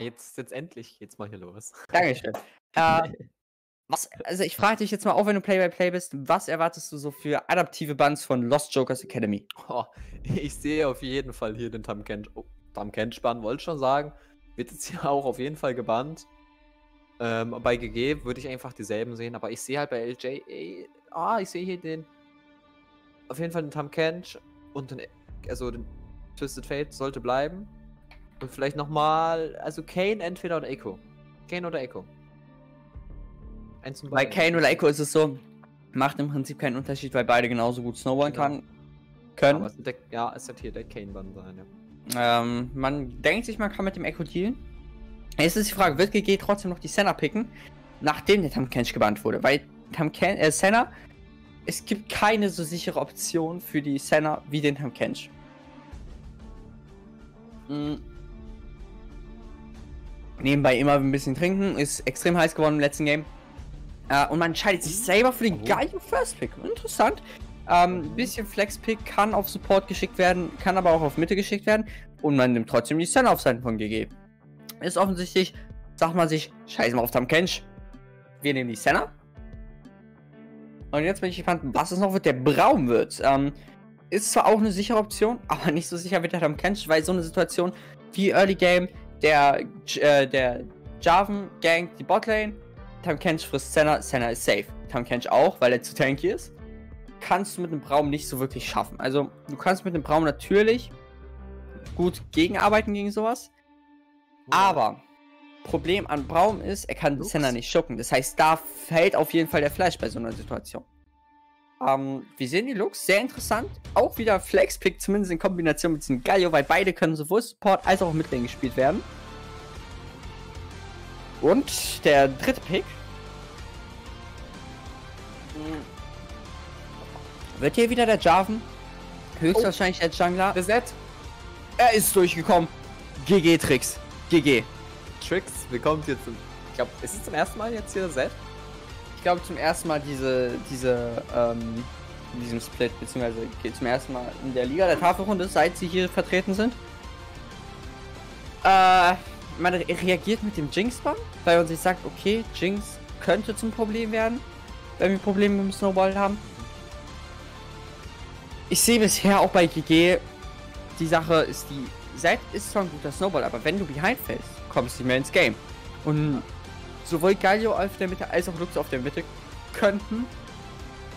Jetzt, jetzt endlich geht's mal hier los. Dankeschön. äh, was, also ich frage dich jetzt mal, auch wenn du Play-by-Play bist, was erwartest du so für adaptive Bands von Lost Jokers Academy? Oh, ich sehe auf jeden Fall hier den Tam Kench. Oh, Tam Kench-Bann, wollte ich schon sagen. Wird jetzt hier auch auf jeden Fall gebannt. Ähm, bei GG würde ich einfach dieselben sehen, aber ich sehe halt bei LJ, ah, ich sehe hier den, auf jeden Fall den Tam Kench und den, also den Twisted Fate sollte bleiben. Und vielleicht nochmal, also Kane entweder oder Echo. Kane oder Echo. Eins Bei Kane oder Echo ist es so, macht im Prinzip keinen Unterschied, weil beide genauso gut snowballen genau. kann, können. Ja, der, ja, es wird hier der Kane-Bann sein, ja. Ähm, man denkt sich, man kann mit dem Echo dealen. Jetzt ist die Frage, wird GG trotzdem noch die Senna picken, nachdem der Tam Kench gebannt wurde? Weil Tam Ken äh, Senna, es gibt keine so sichere Option für die Senna wie den Tam Kench. Mhm. Nebenbei immer ein bisschen trinken, ist extrem heiß geworden im letzten Game. Äh, und man entscheidet sich selber für den oh. geilen First Pick. Interessant. Ähm, ein bisschen Flex Pick kann auf Support geschickt werden, kann aber auch auf Mitte geschickt werden. Und man nimmt trotzdem die Center auf Seiten von GG. Ist offensichtlich, sagt man sich, scheiß mal auf Tam Kench. Wir nehmen die Center. Und jetzt bin ich gespannt, was es noch wird, der Braun wird. Ähm, ist zwar auch eine sichere Option, aber nicht so sicher wird der Tam Kench, weil so eine Situation wie Early Game, der, äh, der Jarvan gankt die Botlane, Tam Kench frisst Senna, Senna ist safe. Tam Kench auch, weil er zu tanky ist. Kannst du mit einem Braum nicht so wirklich schaffen. Also, du kannst mit einem Braum natürlich gut gegenarbeiten gegen sowas. Aber Problem an Braum ist, er kann Lux. Senna nicht schocken. Das heißt, da fällt auf jeden Fall der Flash bei so einer Situation. Ähm, wir sehen die Looks, sehr interessant. Auch wieder Flex-Pick, zumindest in Kombination mit diesem Galio, weil beide können sowohl Support als auch Midlane gespielt werden. Und der dritte Pick wird hier wieder der Jarvan. Höchstwahrscheinlich oh. der Jungler. Reset. Er ist durchgekommen. GG-Tricks. GG. Tricks, willkommen hier zum. Ich glaube, ist es zum ersten Mal jetzt hier Set? Ich glaube zum ersten Mal diese, diese, ähm, in diesem Split, beziehungsweise zum ersten Mal in der Liga der Tafelrunde, seit sie hier vertreten sind. Äh, man reagiert mit dem Jinx-Bann, weil man sich sagt, okay, Jinx könnte zum Problem werden, wenn wir Probleme mit dem Snowball haben. Ich sehe bisher auch bei GG, die Sache ist die, Zed ist zwar ein guter Snowball, aber wenn du behind fällst, kommst du nicht mehr ins Game. Und sowohl Galio auf der Mitte als auch Lux auf der Mitte könnten,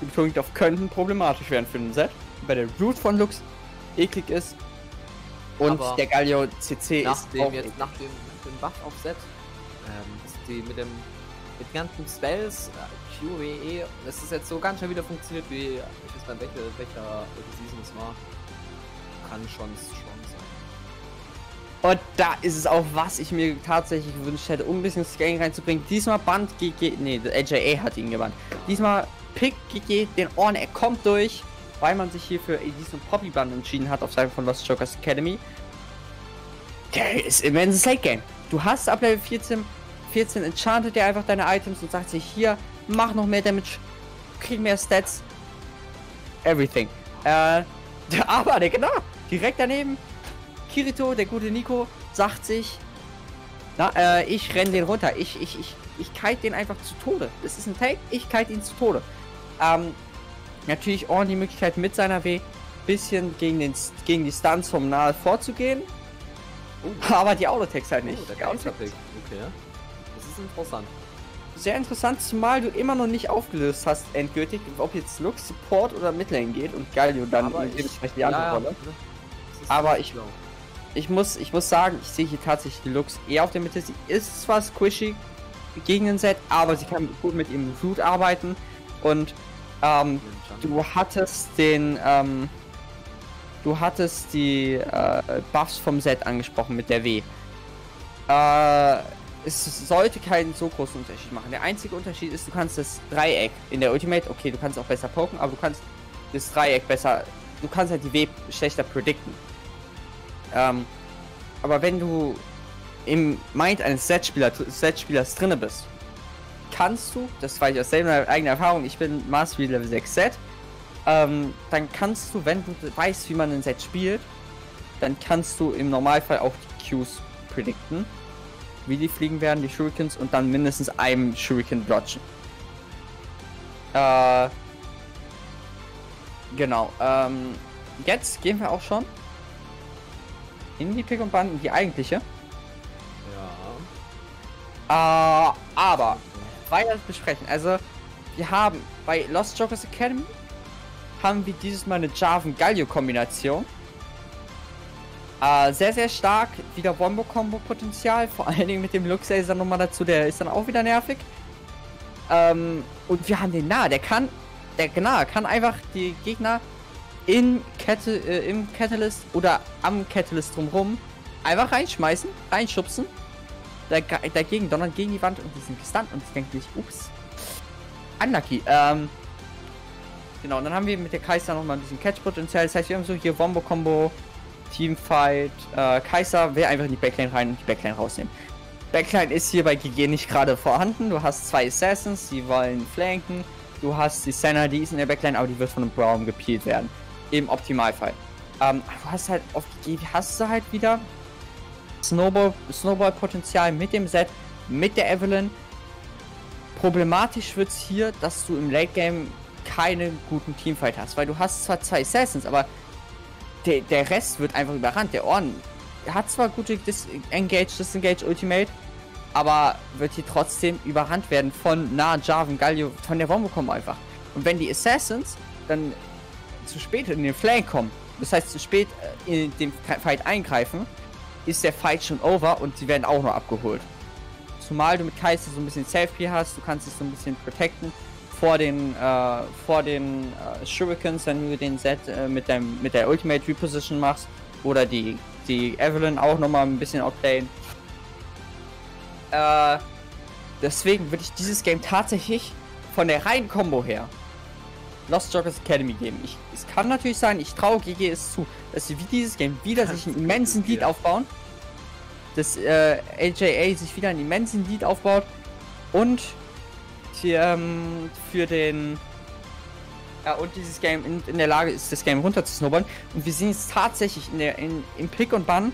die Betonung auf könnten, problematisch werden für den Set. Weil der Root von Lux eklig ist und aber der Galio CC ist auch jetzt, nach dem den Buff auf Set. Ähm, dass die mit dem mit ganzen Spells, äh, Q, W, E, dass das jetzt so ganz schnell wieder funktioniert, wie ich weiß gar nicht, welche, welcher Season es war. Kann schon. Und da ist es auch, was ich mir tatsächlich gewünscht hätte, um ein bisschen Scaling reinzubringen. Diesmal Band GG, nee, AJA hat ihn gebannt. Diesmal Pick GG den Ohren, er kommt durch, weil man sich hier für diesen Poppy Band entschieden hat auf Seiten von Lost Jokers Academy. Der ist immenses Late Game. Du hast ab Level 14, 14 enchantet der einfach deine Items und sagt sich hier, mach noch mehr Damage, krieg mehr Stats. Everything. Äh, aber der genau, direkt daneben, Kirito, der gute Nico, sagt sich, na, äh, ich renn den runter. Ich, ich, ich, ich kite den einfach zu Tode. Das ist ein Take, ich kite ihn zu Tode. Ähm, natürlich Orn die Möglichkeit mit seiner W bisschen gegen, den, gegen die Stunts vom Nahe vorzugehen. Uh, aber die Autotext halt nicht. Oh, der Okay, ja. Das ist interessant. Sehr interessant, zumal du immer noch nicht aufgelöst hast, endgültig, ob jetzt Lux Support oder Midlane geht und Galio dann aber dementsprechend die andere ja, Rolle. Ja. Aber ich, ich, muss, ich muss sagen, ich sehe hier tatsächlich die Lux eher auf der Mitte. Sie ist zwar squishy gegen den Set, aber sie kann gut mit ihrem Root arbeiten. Und ähm, du hattest den, ähm, Du hattest die äh, Buffs vom Set angesprochen mit der W. Äh, es sollte keinen so großen Unterschied machen. Der einzige Unterschied ist, du kannst das Dreieck in der Ultimate, okay, du kannst auch besser poken, aber du kannst das Dreieck besser, du kannst halt die W schlechter predikten. Ähm, aber wenn du im Mind eines Set-Spielers Set drinne bist, kannst du, das weiß ich aus selber eigener Erfahrung, ich bin Mastery Level 6 Set, ähm, dann kannst du, wenn du weißt, wie man ein Set spielt, dann kannst du im Normalfall auch die Qs predikten. wie die fliegen werden, die Shurikens, und dann mindestens einem Shuriken dodgen. Äh, genau. Ähm, jetzt gehen wir auch schon in die Pick und Band, in die eigentliche. Ja. Äh, aber weiter besprechen. Also, wir haben bei Lost Jokers Academy haben wir dieses Mal eine Javan-Galio-Kombination. Äh, sehr, sehr stark. Wieder Wombo-Kombo-Potenzial. Vor allen Dingen mit dem Luxaser nochmal dazu. Der ist dann auch wieder nervig. Ähm, und wir haben den Nah. Der kann, der genau, kann einfach die Gegner in Kette, äh, im Catalyst oder am Catalyst drumherum einfach reinschmeißen, reinschubsen. Dagegen donnern gegen die Wand und die sind gestunt und ich denke nicht, ups. Unlucky. Ähm, genau, und dann haben wir mit der Kaiser nochmal ein bisschen Catch-Potenzial. Das heißt, wir haben so hier Wombo-Combo, Teamfight. Äh, Kaiser will einfach in die Backline rein und die Backline rausnehmen. Backline ist hier bei GG nicht gerade vorhanden. Du hast zwei Assassins, die wollen flanken. Du hast die Senna, die ist in der Backline, aber die wird von einem Brown gepeelt werden. Im Optimalfall. Ähm, du hast halt auf GG, hast du halt wieder Snowball, Snowball-Potenzial mit dem Set, mit der Evelyn. Problematisch wird es hier, dass du im Late Game keine guten Teamfight hast, weil du hast zwar zwei Assassins, aber der, der Rest wird einfach überrannt. Der Orden hat zwar gute Disengage, Disengage Ultimate, aber wird hier trotzdem überrannt werden von Na, Jarvan, Galio, von der Wombo kommen einfach. Und wenn die Assassins dann zu spät in den Flank kommen, das heißt zu spät äh, in den Fight eingreifen, ist der Fight schon over und sie werden auch noch abgeholt. Zumal du mit Kaiser so ein bisschen Selfie hast, du kannst dich so ein bisschen protecten vor den äh, vor den äh, Shurikens, wenn du den Set äh, mit deinem mit der Ultimate Reposition machst oder die die Evelyn auch noch mal ein bisschen outplayen. Äh, deswegen würde ich dieses Game tatsächlich von der reinen Combo her Lost Jokers Academy geben. Ich, es kann natürlich sein, ich traue GG es zu, dass sie wie dieses Game wieder sich einen immensen Lead aufbauen. Dass äh, AJA sich wieder einen immensen Lead aufbaut und die, ähm, für den ja, und dieses Game in, in, der Lage ist, das Game runter zu snowballen. Und wir sehen es tatsächlich in der, in, im Pick und Bann.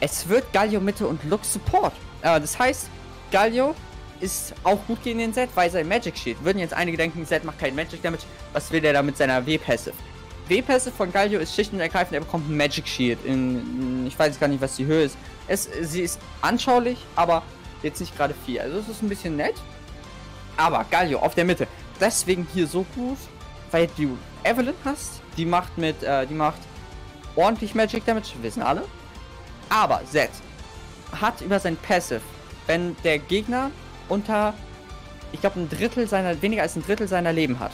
Es wird Galio Mitte und Lux Support. Äh, das heißt, Galio ist auch gut gegen den Set, weil sein Magic steht. Würden jetzt einige denken, Set macht keinen Magic Damage. Was will der da mit seiner W-Passive? W-Passive von Galio ist schlicht und ergreifend, er bekommt ein Magic Shield. In, ich weiß gar nicht, was die Höhe ist. Es, sie ist anschaulich, aber jetzt nicht gerade viel. Also es ist ein bisschen nett. Aber Galio auf der Mitte. Deswegen hier so gut, weil du Evelyn hast. Die macht mit, äh, die macht ordentlich Magic Damage, wissen alle. Aber Zed hat über sein Passive, wenn der Gegner unter, ich glaube, ein Drittel seiner, weniger als ein Drittel seiner Leben hat,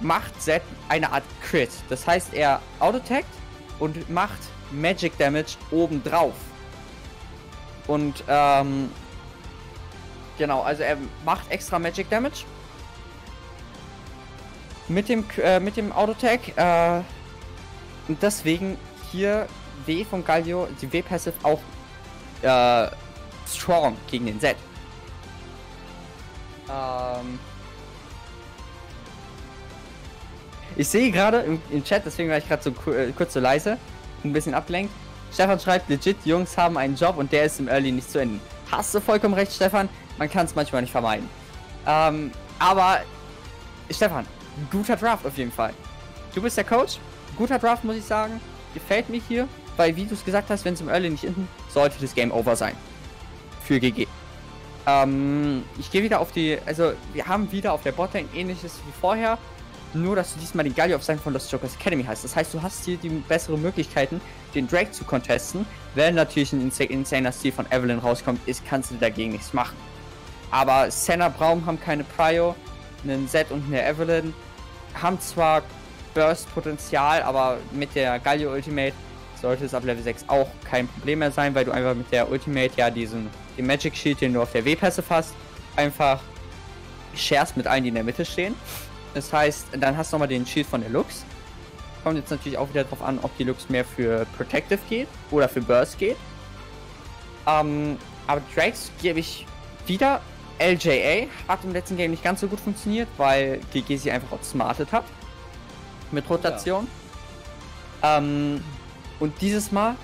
macht Zed eine Art Crit. Das heißt, er autotaggt und macht Magic Damage obendrauf. Und, ähm, genau, also er macht extra Magic Damage. Mit dem, äh, mit dem Autotag, äh, und deswegen hier W von Galio, die W-Passive auch, äh, strong gegen den Z. Ähm ich sehe gerade im, im, Chat, deswegen war ich gerade so äh, kurz so leise, ein bisschen abgelenkt. Stefan schreibt, legit, Jungs haben einen Job und der ist im Early nicht zu enden. Hast du vollkommen recht, Stefan. Man kann es manchmal nicht vermeiden. Ähm, aber, Stefan, guter Draft auf jeden Fall. Du bist der Coach. Guter Draft, muss ich sagen. Gefällt mir hier, weil, wie du es gesagt hast, wenn es im Early nicht enden, sollte das Game over sein. Für GG. Ähm, ich gehe wieder auf die, also wir haben wieder auf der Botlane ähnliches wie vorher, nur dass du diesmal den Galio auf Seiten von Lost Jokers Academy hast. Das heißt, du hast hier die besseren Möglichkeiten, den Drake zu contesten. Wenn natürlich ein insaner Stil von Evelyn rauskommt, ist, kannst du dagegen nichts machen. Aber Senna Braum haben keine Prio, einen Zed und eine Evelyn haben zwar Burst-Potenzial, aber mit der Galio Ultimate sollte es ab Level 6 auch kein Problem mehr sein, weil du einfach mit der Ultimate ja diesen den Magic Shield, den du auf der W-Pässe fasst, einfach shares mit allen, die in der Mitte stehen. Das heißt, dann hast du nochmal den Shield von der Lux. Kommt jetzt natürlich auch wieder darauf an, ob die Lux mehr für Protective geht oder für Burst geht. Ähm, aber Drakes gebe ich wieder. LJA hat im letzten Game nicht ganz so gut funktioniert, weil GG sie einfach outsmartet hat. Mit Rotation. Ja. Ähm, und dieses Mal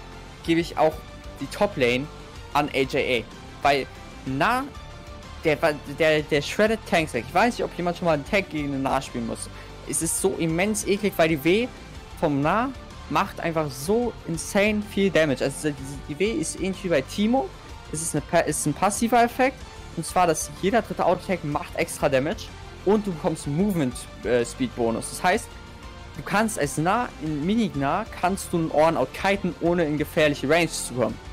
gebe ich auch die Top Lane an AJA. Weil nah der, der, der Shredded Tank Ich weiß nicht, ob jemand schon mal einen Tank gegen einen Nah spielen muss. Es ist so immens eklig, weil die W vom Nah macht einfach so insane viel Damage. Also die, W ist ähnlich wie bei Timo. Es ist, eine, ist ein passiver Effekt. Und zwar, dass jeder dritte Auto-Attack macht extra Damage. Und du bekommst Movement äh, Speed Bonus. Das heißt, du kannst als Nah, in Mini-Nah, kannst du einen Ohren outkiten, ohne in gefährliche Range zu kommen.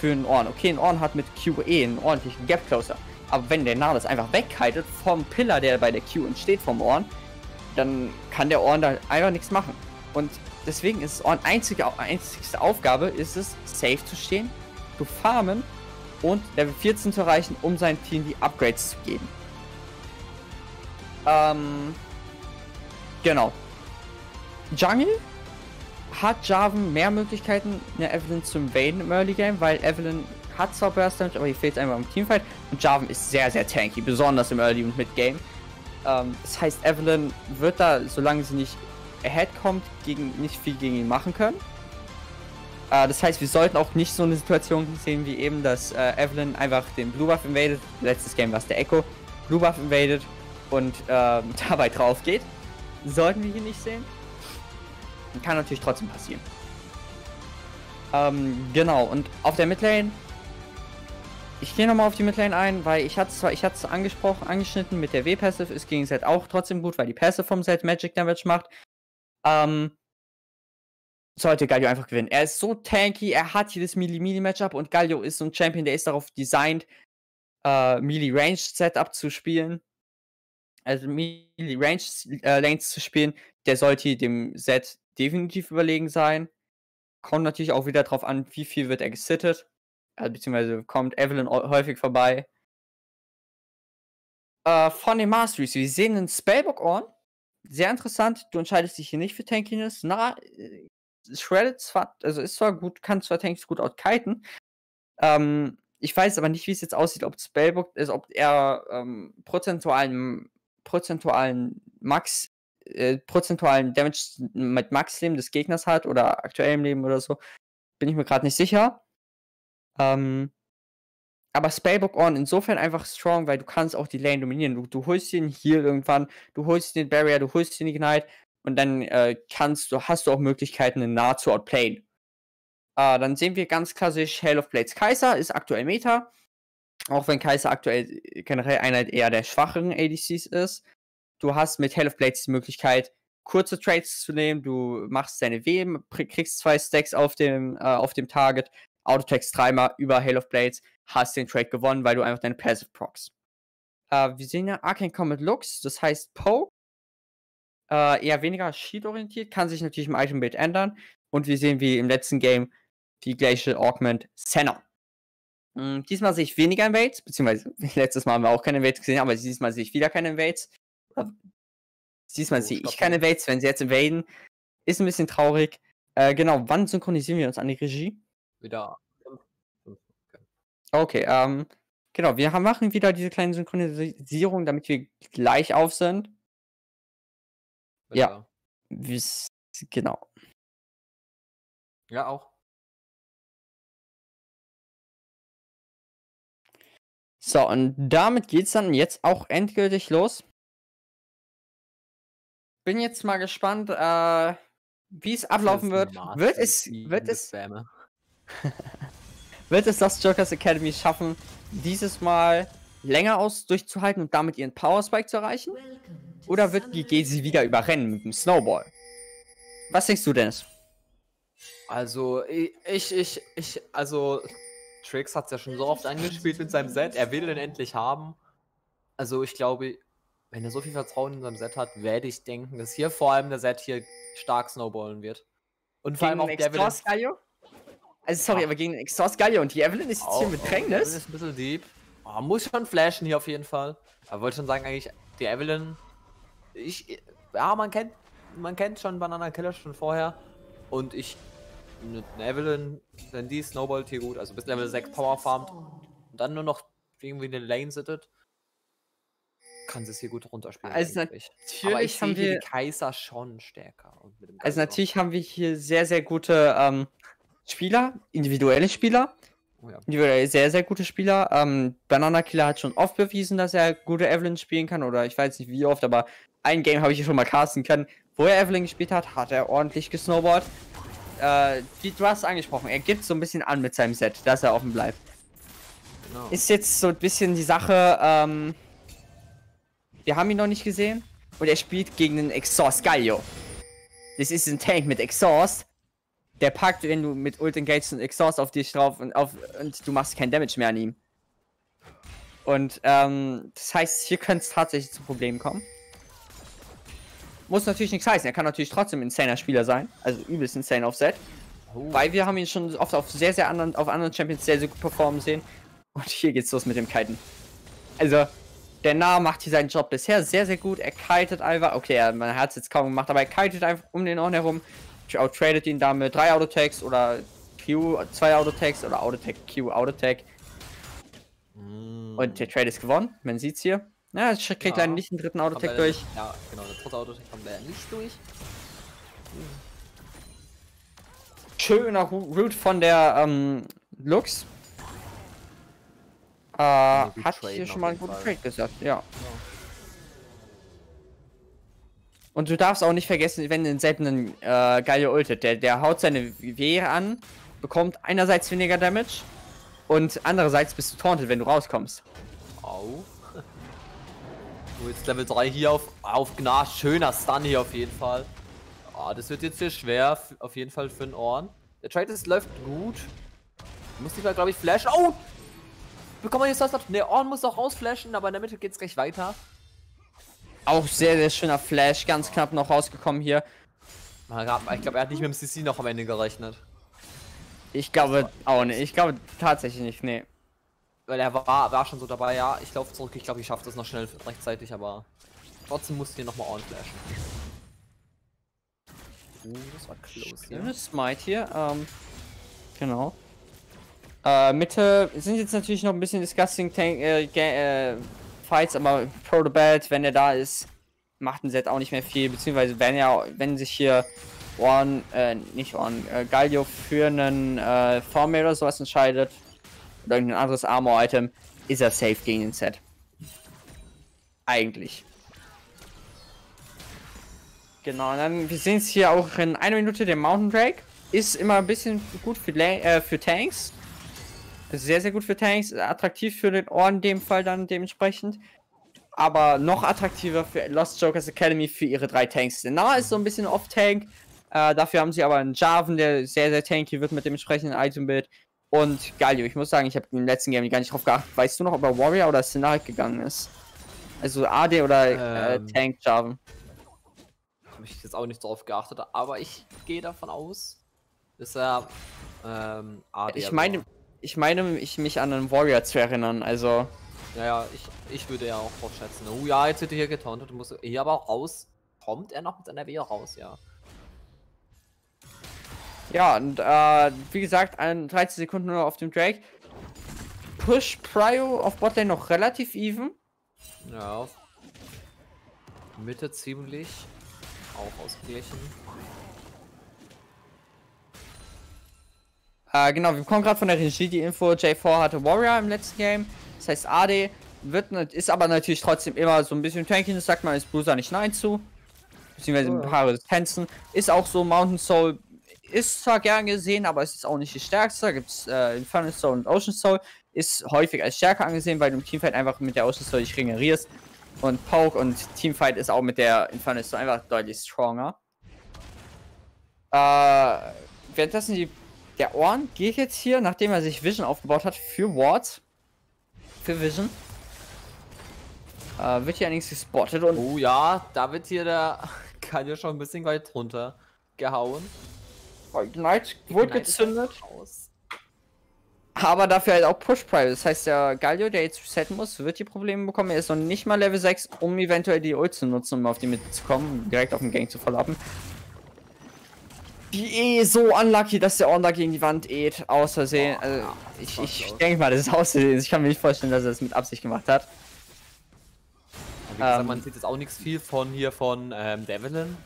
Für einen Ohren. Okay, ein Ohren hat mit QE einen ordentlichen Gap Closer. Aber wenn der Nah das einfach wegkitet vom Pillar, der bei der Q entsteht vom Ohren, dann kann der Ohren da einfach nichts machen. Und deswegen ist es Ohren einzige, einzigste Aufgabe, ist es, safe zu stehen, zu farmen und Level 14 zu erreichen, um seinem Team die Upgrades zu geben. Ähm, genau. Jungle hat Jarvan mehr Möglichkeiten, eine Evelyn zu invaden im Early Game, weil Evelyn hat zwar Burst Damage, aber hier fehlt einfach im Teamfight. Und Jarvan ist sehr, sehr tanky, besonders im Early und Mid Game. Ähm, das heißt, Evelyn wird da, solange sie nicht ahead kommt, gegen, nicht viel gegen ihn machen können. Äh, das heißt, wir sollten auch nicht so eine Situation sehen wie eben, dass äh, Evelyn einfach den Blue Buff invadet. Letztes Game war es der Echo. Blue Buff invadet und äh, dabei drauf geht. Sollten wir hier nicht sehen. Kann natürlich trotzdem passieren. Ähm, genau, und auf der Midlane. Ich gehe nochmal auf die Midlane ein, weil ich hatte es zwar, ich hatte es angesprochen, angeschnitten mit der W-Passive, ist gegen Set auch trotzdem gut, weil die Passive vom Set Magic Damage macht. Ähm, sollte Galio einfach gewinnen. Er ist so tanky, er hat jedes Melee-Melee-Matchup und Galio ist so ein Champion, der ist darauf designt, äh, Melee-Range-Setup zu spielen also Melee Range äh, zu spielen, der sollte dem Set definitiv überlegen sein. Kommt natürlich auch wieder drauf an, wie viel wird er gesittet. Also, beziehungsweise kommt Evelyn häufig vorbei. Äh, von den Masteries, wir sehen einen Spellbook on. Sehr interessant. Du entscheidest dich hier nicht für Tankiness. Na, äh, Shredded zwar, also ist zwar gut, kann zwar Tanks gut outkiten. Ähm, ich weiß aber nicht, wie es jetzt aussieht, ob Spellbook, also ob er ähm, prozentualen prozentualen Max, äh, prozentualen Damage mit Max-Leben des Gegners hat oder aktuellem Leben oder so, bin ich mir gerade nicht sicher. Ähm, aber Spellbook On insofern einfach strong, weil du kannst auch die Lane dominieren. Du, du holst den Heal irgendwann, du holst den Barrier, du holst den Ignite und dann äh, kannst du, hast du auch Möglichkeiten, in nah zu outplayen. Äh, dann sehen wir ganz klassisch Hail of Blades Kaiser, ist aktuell Meta. Auch wenn Kaiser aktuell generell einer eher der schwacheren ADCs ist. Du hast mit Hell of Blades die Möglichkeit, kurze Trades zu nehmen. Du machst deine W, kriegst zwei Stacks auf dem, äh, auf dem Target, Autotext dreimal über Hail of Blades, hast den Trade gewonnen, weil du einfach deine Passive procs. Äh, wir sehen ja Arcane Comet Looks, das heißt Poke, äh, eher weniger Shield-orientiert, kann sich natürlich im Item-Bild ändern. Und wir sehen wie im letzten Game die gleiche Augment Senna. Hm, diesmal sehe ich weniger Invades, beziehungsweise letztes Mal haben wir auch keine Invades gesehen, aber diesmal sehe ich wieder keine Invades. Diesmal oh, sehe ich keine Invades, wenn sie jetzt invaden. Ist ein bisschen traurig. Äh, genau, wann synchronisieren wir uns an die Regie? Wieder. Okay, ähm, genau, wir haben, machen wieder diese kleine Synchronisierung, damit wir gleich auf sind. Ja. ja. Genau. Ja, auch. So, und damit geht's dann jetzt auch endgültig los. Bin jetzt mal gespannt, äh, wie es ablaufen wird. Wird es, wird es, wird es das Jokers Academy schaffen, dieses Mal länger aus durchzuhalten und damit ihren Power Spike zu erreichen? Oder wird GG sie wieder überrennen mit dem Snowball? Was denkst du, Dennis? Also, ich, ich, ich, also, Trix hat es ja schon so oft angespielt mit seinem Set. Er will den endlich haben. Also ich glaube, wenn er so viel Vertrauen in seinem Set hat, werde ich denken, dass hier vor allem der Set hier stark snowballen wird. Und vor allem auch der Exhaust Galio? Also sorry, ja. aber gegen Exhaust Galio und die Evelyn ist jetzt auch, hier mit Bedrängnis. ist ein bisschen deep. Oh, muss schon flashen hier auf jeden Fall. Aber wollte schon sagen, eigentlich, die Evelyn. Ich. Ja, man kennt. Man kennt schon Banana Killer schon vorher. Und ich mit Evelyn, wenn die snowballt hier gut, also bis Level 6 Power farmt und dann nur noch irgendwie eine Lane sittet, kann sie es hier gut runterspielen. Also natürlich Aber ich haben wir die Kaiser schon stärker. also natürlich haben wir hier sehr, sehr gute ähm, Spieler, individuelle Spieler. Oh ja. Die sehr, sehr gute Spieler. Ähm, Banana Killer hat schon oft bewiesen, dass er gute Evelyn spielen kann. Oder ich weiß nicht wie oft, aber ein Game habe ich schon mal casten können. Wo er Evelyn gespielt hat, hat er ordentlich gesnowboard. Äh, wie du hast angesprochen, er gibt so ein bisschen an mit seinem Set, dass er offen bleibt. Genau. Ist jetzt so ein bisschen die Sache, ähm, wir haben ihn noch nicht gesehen. Und er spielt gegen den Exhaust Galio. Das ist ein Tank mit Exhaust der packt, wenn du mit Ult engagest und Exhaust auf dich drauf und auf und du machst kein Damage mehr an ihm. Und ähm, das heißt, hier könnte es tatsächlich zu Problemen kommen. Muss natürlich nichts heißen. Er kann natürlich trotzdem ein insaner Spieler sein. Also übelst insane auf Set. Oh. Weil wir haben ihn schon oft auf sehr, sehr anderen, auf anderen Champions sehr, sehr gut performen sehen. Und hier geht's los mit dem Kiten. Also, der Nah macht hier seinen Job bisher sehr, sehr gut. Er kitet einfach. Okay, man hat es jetzt kaum gemacht, aber er kitet einfach um den Ohren herum tradet ihn damit drei Autotags oder Q, zwei Autotags oder Autotag Q, Autotag. Mm. Und der Trade ist gewonnen. Man sieht's hier. Ja, es kriegt ja. leider nicht den dritten Autotag durch. Ja, genau, der dritte Autotag kommt leider nicht durch. Schöner Root von der ähm, Lux. Äh, hat hier schon mal einen guten Trade gesagt, ja. ja. Und du darfst auch nicht vergessen, wenn den seltenen äh, Galio ultet, der, der haut seine Wehre an, bekommt einerseits weniger Damage und andererseits bist du taunted, wenn du rauskommst. Au. So, jetzt Level 3 hier auf, auf Gnar. Schöner Stun hier auf jeden Fall. Oh, das wird jetzt hier schwer, auf jeden Fall für den Ohren. Der Trade ist, läuft gut. Muss die mal, glaube ich, flashen. Oh! Bekommen wir jetzt das noch? Ne, Ohren muss auch rausflashen, aber in der Mitte geht es gleich weiter. Auch sehr, sehr schöner Flash, ganz knapp noch rausgekommen hier. Ich glaube, er hat nicht mit dem CC noch am Ende gerechnet. Ich glaube auch nicht. Ich glaube tatsächlich nicht, nee. Weil er war, war schon so dabei, ja, ich laufe zurück, ich glaube, ich schaffe das noch schnell rechtzeitig, aber trotzdem muss hier nochmal on flashen. Uh, das war close hier. Smite hier, ähm, genau. Äh, Mitte sind jetzt natürlich noch ein bisschen disgusting Tank, äh, äh, Fights, aber Pro the Belt, wenn er da ist, macht ein Set auch nicht mehr viel, beziehungsweise wenn er, wenn sich hier One, äh, nicht One, äh, Galio für einen äh, Formel oder sowas entscheidet, oder irgendein anderes Armor-Item, ist er safe gegen den Set. Eigentlich. Genau, dann, wir sehen es hier auch in einer Minute, der Mountain Drake. Ist immer ein bisschen gut für, äh, für Tanks. Sehr, sehr gut für Tanks, attraktiv für den Ohr in dem Fall dann dementsprechend. Aber noch attraktiver für Lost Jokers Academy für ihre drei Tanks. Der Nah ist so ein bisschen off-Tank. Äh, dafür haben sie aber einen Jarvan, der sehr, sehr tanky wird mit dem entsprechenden Item-Bild. Und Galio, ich muss sagen, ich habe im letzten Game gar nicht drauf geachtet. Weißt du noch, ob er Warrior oder Scenarik gegangen ist? Also AD oder äh, ähm, Tank Jarvan? Habe ich jetzt auch nicht drauf geachtet, aber ich gehe davon aus, dass er ähm, AD. Ich meine, ich meine, ich mich an einen Warrior zu erinnern, also. Ja, ja, ich, ich würde ja auch drauf schätzen. Oh ja, jetzt wird er hier getauntet. Muss hier aber auch raus. Kommt er noch mit seiner Wehr raus, ja. Ja, und äh, wie gesagt, 13 Sekunden nur auf dem Drake. Push Prio auf Botlane noch relativ even. Ja, Mitte ziemlich. Auch ausgeglichen. Äh, genau, wir bekommen gerade von der Regie die Info, J4 hatte Warrior im letzten Game. Das heißt, AD wird, ist aber natürlich trotzdem immer so ein bisschen tanky, das sagt man ist Bruiser nicht Nein zu. Beziehungsweise ein paar Resistenzen. Ist auch so, Mountain Soul ist zwar gern gesehen, aber es ist auch nicht die stärkste. Da gibt es äh, Infernal Soul und Ocean Soul. Ist häufig als stärker angesehen, weil du im Teamfight einfach mit der Ocean Soul dich regenerierst. Und Poke und Teamfight ist auch mit der Infernal Soul einfach deutlich stronger. Äh, währenddessen die der Ohren geht jetzt hier, nachdem er sich Vision aufgebaut hat, für Wards. Für Vision. Äh, wird hier allerdings gespottet und. Oh ja, da wird hier der Kanye schon ein bisschen weit runter gehauen. Ignite wurde gezündet. Aber dafür halt auch Push Private. Das heißt, der Galio, der jetzt resetten muss, wird die Probleme bekommen. Er ist noch nicht mal Level 6, um eventuell die Ult zu nutzen, um auf die Mitte zu kommen, direkt auf den Gang zu verlappen. Die eh so unlucky, dass der Orn gegen die Wand äht, aus Versehen. Oh, also, ich, ich denke mal, das ist aus Versehen. Ich kann mir nicht vorstellen, dass er das mit Absicht gemacht hat. Gesagt, ähm, man sieht jetzt auch nichts viel von hier von ähm, Devlin.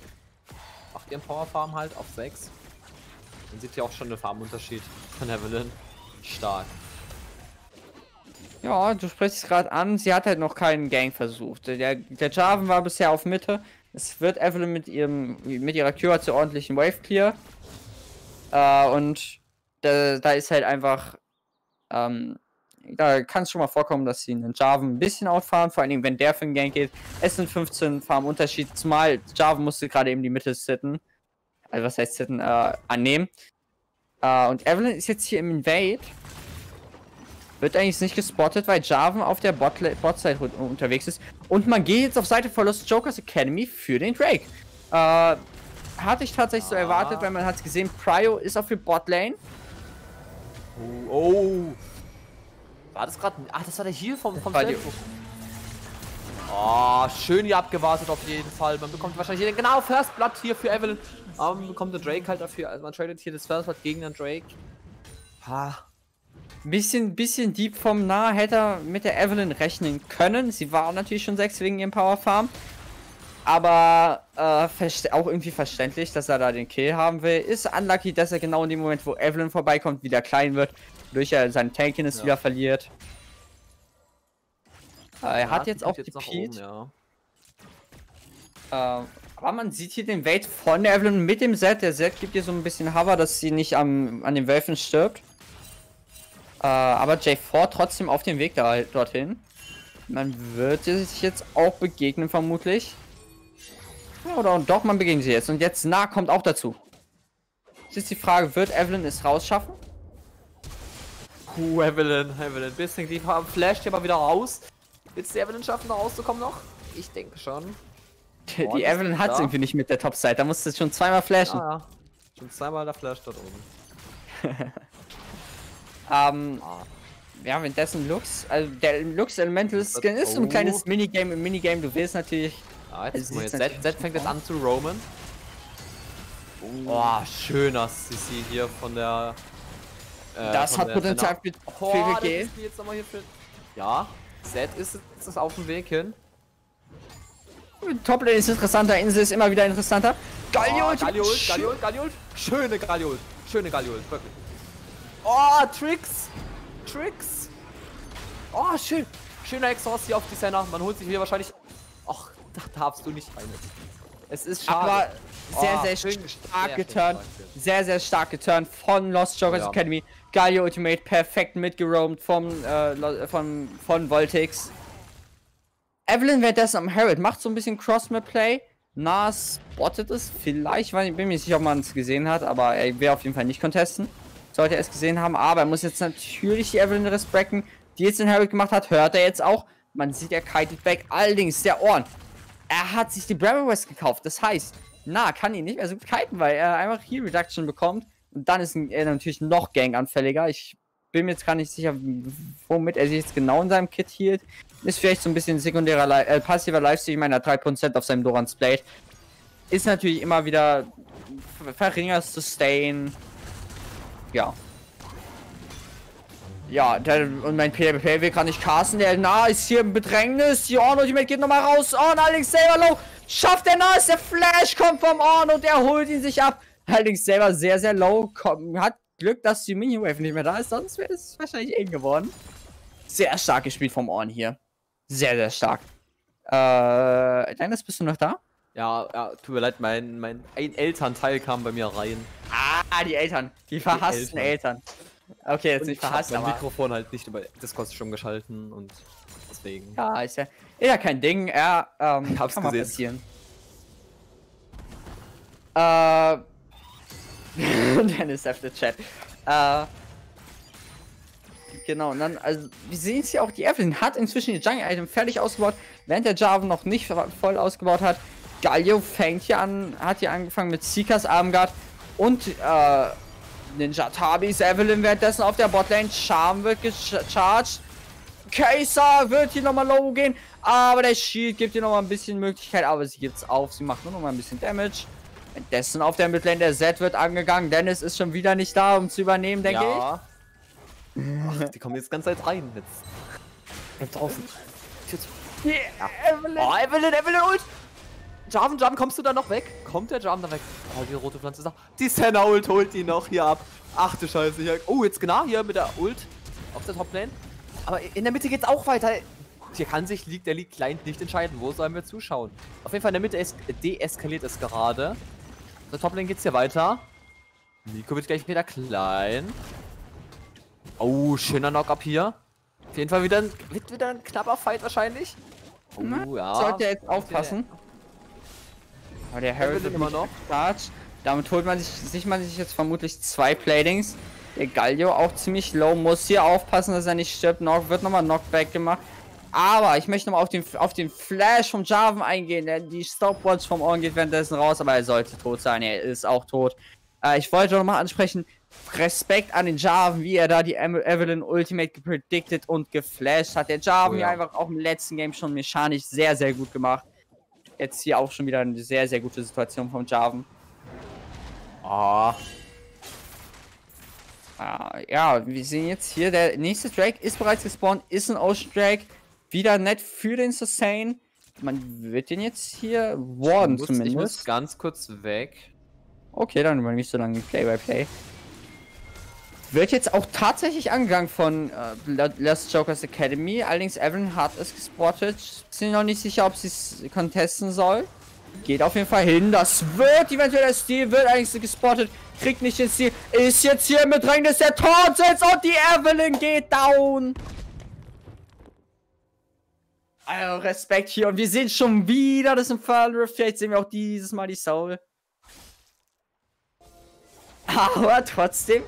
Macht ihren Power Farm halt auf 6. Man sieht ja auch schon einen Farmunterschied von Evelyn. Stark. Ja, du sprichst es gerade an, sie hat halt noch keinen Gang versucht. Der, der Jarvan war bisher auf Mitte. Es wird Evelyn mit ihrem mit ihrer Cure zu ordentlichen Wave Clear. Äh, und da, da ist halt einfach. Ähm, da kann es schon mal vorkommen, dass sie einen Jarvan ein bisschen outfahren, vor allem wenn der für den Gang geht. Es sind 15 Farm Unterschied, zumal Jarvan musste gerade eben die Mitte sitten. Also was heißt sitten, äh, annehmen. Äh, und Evelyn ist jetzt hier im Invade wird eigentlich nicht gespottet, weil Jarvan auf der Bot-Side Bot unterwegs ist. Und man geht jetzt auf Seite von Lost Jokers Academy für den Drake. Äh, hatte ich tatsächlich ah. so erwartet, weil man hat gesehen, Prio ist auf der Botlane. Oh, oh. War das gerade... Ach, das war der Heal vom, vom Oh, schön hier abgewartet auf jeden Fall. Man bekommt wahrscheinlich hier genau First Blood hier für Evelyn. Aber man bekommt den Drake halt dafür. Also man tradet hier das First Blood gegen den Drake. Ha. Bisschen, bisschen deep vom Nah hätte er mit der Evelyn rechnen können. Sie war natürlich schon 6 wegen ihrem Power Farm. Aber äh, auch irgendwie verständlich, dass er da den Kill haben will. Ist unlucky, dass er genau in dem Moment, wo Evelyn vorbeikommt, wieder klein wird. Durch er seine Tankiness ja. wieder verliert. Äh, er ja, hat jetzt auch gepielt. Ja. Äh, aber man sieht hier den Wait von der Evelyn mit dem Set. Der Set gibt ihr so ein bisschen Hover, dass sie nicht am, an den Wölfen stirbt. Äh, aber J4 trotzdem auf dem Weg da, dorthin. Man wird sich jetzt auch begegnen, vermutlich. Ja, oder und doch, man begegnet sie jetzt. Und jetzt nah kommt auch dazu. Jetzt ist die Frage, wird Evelyn es rausschaffen? Puh, Evelyn, Evelyn, bisschen die flasht hier mal wieder raus. Willst du Evelyn schaffen, da rauszukommen noch? Ich denke schon. Die, oh, die Evelyn hat es irgendwie nicht mit der Top-Side. Da musst du schon zweimal flashen. Ah, ja. Schon zweimal der Flash dort oben. Ähm, ja, währenddessen Lux, also der Lux Elemental Skin ist so ein kleines Minigame im Minigame. Du willst natürlich. Ja, jetzt, also jetzt Z, Z fängt jetzt an zu roamen. Oh, schöner CC hier von der. Äh, das von hat Potenzial für, oh, PvG. Ja, Z ist, ist auf dem Weg hin. Toplane ist interessanter, Insel ist immer wieder interessanter. Galliol, oh, Galliol, Galliol, Galliol. Schöne Galliol, schöne Galliol, wirklich. Oh, Tricks! Tricks! Oh, schön. Schöner Exhaust hier auf die Senna. Man holt sich hier wahrscheinlich... Ach, da darfst du nicht rein. Es ist schade. Aber sehr, oh, sehr stark geturnt. Sehr, sehr stark geturnt von Lost Jokers ja. Academy. Galio Ultimate perfekt mitgeroamt vom, äh, von, von Voltix. Evelyn währenddessen am Herald macht so ein bisschen Cross-Map-Play. Nas spottet es vielleicht, weil ich bin mir nicht sicher, ob man es gesehen hat, aber er will auf jeden Fall nicht contesten sollte er es gesehen haben. Aber er muss jetzt natürlich die Evelyn respekten, die jetzt den Harry gemacht hat. Hört er jetzt auch. Man sieht, er kitet back. Allerdings, der Ohren. Er hat sich die Bramble West gekauft. Das heißt, na, kann ihn nicht mehr so gut kiten, weil er einfach Heal Reduction bekommt. Und dann ist er natürlich noch ganganfälliger. Ich bin mir jetzt gar nicht sicher, womit er sich jetzt genau in seinem Kit hielt. Ist vielleicht so ein bisschen sekundärer, äh, passiver Lifesteal. Ich meine, er hat 3% auf seinem Doran's Blade. Ist natürlich immer wieder verringert Sustain ja. Ja, der, und mein PvP will gar nicht casten. Der Na ist hier im Bedrängnis. Die Orn Ultimate geht nochmal raus. Orn allerdings selber low. Schafft der Na, der Flash kommt vom Orn und er holt ihn sich ab. Allerdings selber sehr, sehr low. Komm, hat Glück, dass die Mini-Wave nicht mehr da ist. Sonst wäre es wahrscheinlich eng geworden. Sehr stark gespielt vom Orn hier. Sehr, sehr stark. Äh, Dennis, bist du noch da? Ja, ja, tut mir leid, mein, mein ein Elternteil kam bei mir rein. Ah, die Eltern. Die verhassten die Eltern. Eltern. Okay, jetzt und nicht verhasst, ich mein aber... Mikrofon halt nicht über Discord schon geschalten und deswegen. Ja, ist ja, ist ja kein Ding. Ja, ähm, Hab's kann gesehen. Äh. Dennis after Chat. Äh. Genau, und dann, also, wir sehen es hier auch, die Evelyn hat inzwischen ihr Jungle-Item fertig ausgebaut, während der Java noch nicht voll ausgebaut hat. Galio fängt hier an, hat hier angefangen mit Seekers Armguard und äh, Ninja Tabis Evelyn währenddessen auf der Botlane. Charm wird gecharged. Kaiser wird hier nochmal low gehen, aber der Shield gibt hier nochmal ein bisschen Möglichkeit, aber sie gibt's auf. Sie macht nur nochmal ein bisschen Damage. Währenddessen auf der Midlane der Z wird angegangen. Dennis ist schon wieder nicht da, um zu übernehmen, denke ja. ich. Ach, die kommen jetzt ganz Zeit rein. Jetzt. Jetzt draußen. Yeah, Evelyn. Oh, Evelyn, Evelyn ult! Jarvan, Jarvan, kommst du da noch weg? Kommt der Jarvan da weg? Oh, die rote Pflanze ist da. Die Senna-Ult holt die noch hier ab. Ach du Scheiße. Hier. Oh, jetzt genau hier mit der Ult auf der Top-Lane. Aber in der Mitte geht's auch weiter. Hier kann sich liegt der League Client nicht entscheiden. Wo sollen wir zuschauen? Auf jeden Fall in der Mitte deeskaliert es gerade. Auf der Top-Lane geht's hier weiter. Nico wird gleich wieder klein. Oh, schöner Knock-Up hier. Auf jeden Fall wieder ein, wird wieder ein knapper Fight wahrscheinlich. Oh, ja. Sollte jetzt aufpassen. Aber der Harry wird immer noch. Start. Damit holt man sich, sich man sich jetzt vermutlich zwei Platings. Der Galio auch ziemlich low, muss hier aufpassen, dass er nicht stirbt. Noch wird nochmal Knockback gemacht. Aber ich möchte nochmal auf den, auf den Flash vom Jarvan eingehen, denn die Stopwatch vom Ohren geht währenddessen raus, aber er sollte tot sein. Er ist auch tot. Äh, ich wollte nochmal ansprechen, Respekt an den Jarvan, wie er da die Evelyn Ultimate gepredicted und geflasht hat. Der Jarvan oh, ja. einfach auch im letzten Game schon mechanisch sehr, sehr gut gemacht. Jetzt hier auch schon wieder eine sehr, sehr gute Situation vom Jarvan. Ah. ah. Ja, wir sehen jetzt hier, der nächste Drake ist bereits gespawnt, ist ein Ocean Drake. Wieder nett für den Sustain. Man wird den jetzt hier warden zumindest. Ich muss ganz kurz weg. Okay, dann übernehme ich so lange Play-by-Play. -play. Wird jetzt auch tatsächlich angegangen von äh, Last Jokers Academy. Allerdings Evan hat es gespottet. Sind noch nicht sicher, ob sie es contesten soll. Geht auf jeden Fall hin. Das wird eventuell der Stil. Wird eigentlich gespottet. Kriegt nicht den Stil. Ist jetzt hier mit drin. Ist der Tonsitz und die Evelyn geht down. Also Respekt hier. Und wir sehen schon wieder das Infernal Rift. Vielleicht sehen wir auch dieses Mal die Soul. Aber trotzdem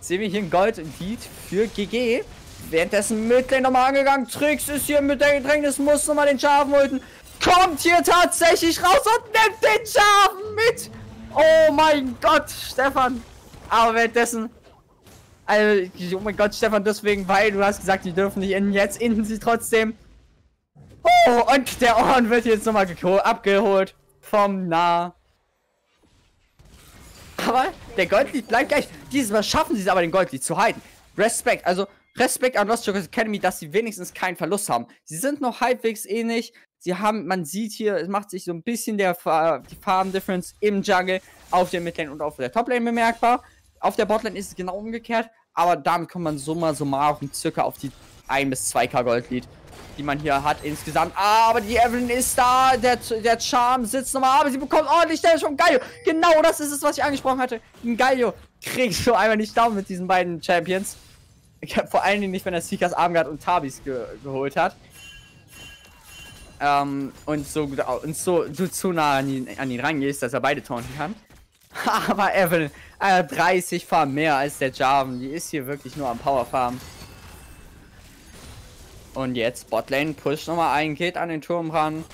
sehen wir hier ein Gold Lied für GG. Währenddessen Midlane nochmal angegangen. Trix ist hier mit der Gedrängnis, muss nochmal den Schafen holen. Kommt hier tatsächlich raus und nimmt den Schafen mit. Oh mein Gott, Stefan. Aber währenddessen. Also, oh mein Gott, Stefan, deswegen, weil du hast gesagt, die dürfen nicht enden. Jetzt enden sie trotzdem. Oh, und der Ohren wird jetzt nochmal abgeholt. Vom Nah. Aber der Goldlied bleibt gleich. Dieses Mal schaffen sie es aber, den Goldlied zu halten. Respekt, also Respekt an Lost Jokers Academy, dass sie wenigstens keinen Verlust haben. Sie sind noch halbwegs ähnlich. Sie haben, man sieht hier, es macht sich so ein bisschen der die Farben-Difference im Jungle auf der Midlane und auf der Toplane bemerkbar. Auf der Botlane ist es genau umgekehrt, aber damit kommt man summa summarum circa auf die 1 bis 2k Goldlied die man hier hat insgesamt. Aber die Evelyn ist da. Der, der Charm sitzt nochmal. Aber sie bekommt ordentlich Damage vom Galio. Genau das ist es, was ich angesprochen hatte. Ein Galio kriegt schon einmal nicht down mit diesen beiden Champions. Vor allen Dingen nicht, wenn er Seekers Armgard und Tabis ge geholt hat. Ähm, und so, und so du zu nah an ihn, an ihn rangehst, dass er beide taunten kann. Aber Evelyn, äh, 30 Farm mehr als der Jarvan. Die ist hier wirklich nur am Power Farm. Und jetzt Botlane pusht nochmal ein, geht an den Turm ran.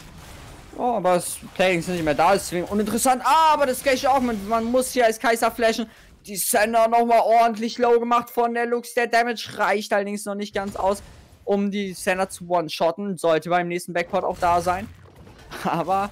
Oh, aber das Playing ist nicht mehr da, deswegen uninteressant. Ah, aber das Cash auch, man, man muss hier als Kaiser flashen. Die Sender nochmal ordentlich low gemacht von der Lux. Der Damage reicht allerdings noch nicht ganz aus, um die Sender zu one-shotten. Sollte beim nächsten Backport auch da sein. Aber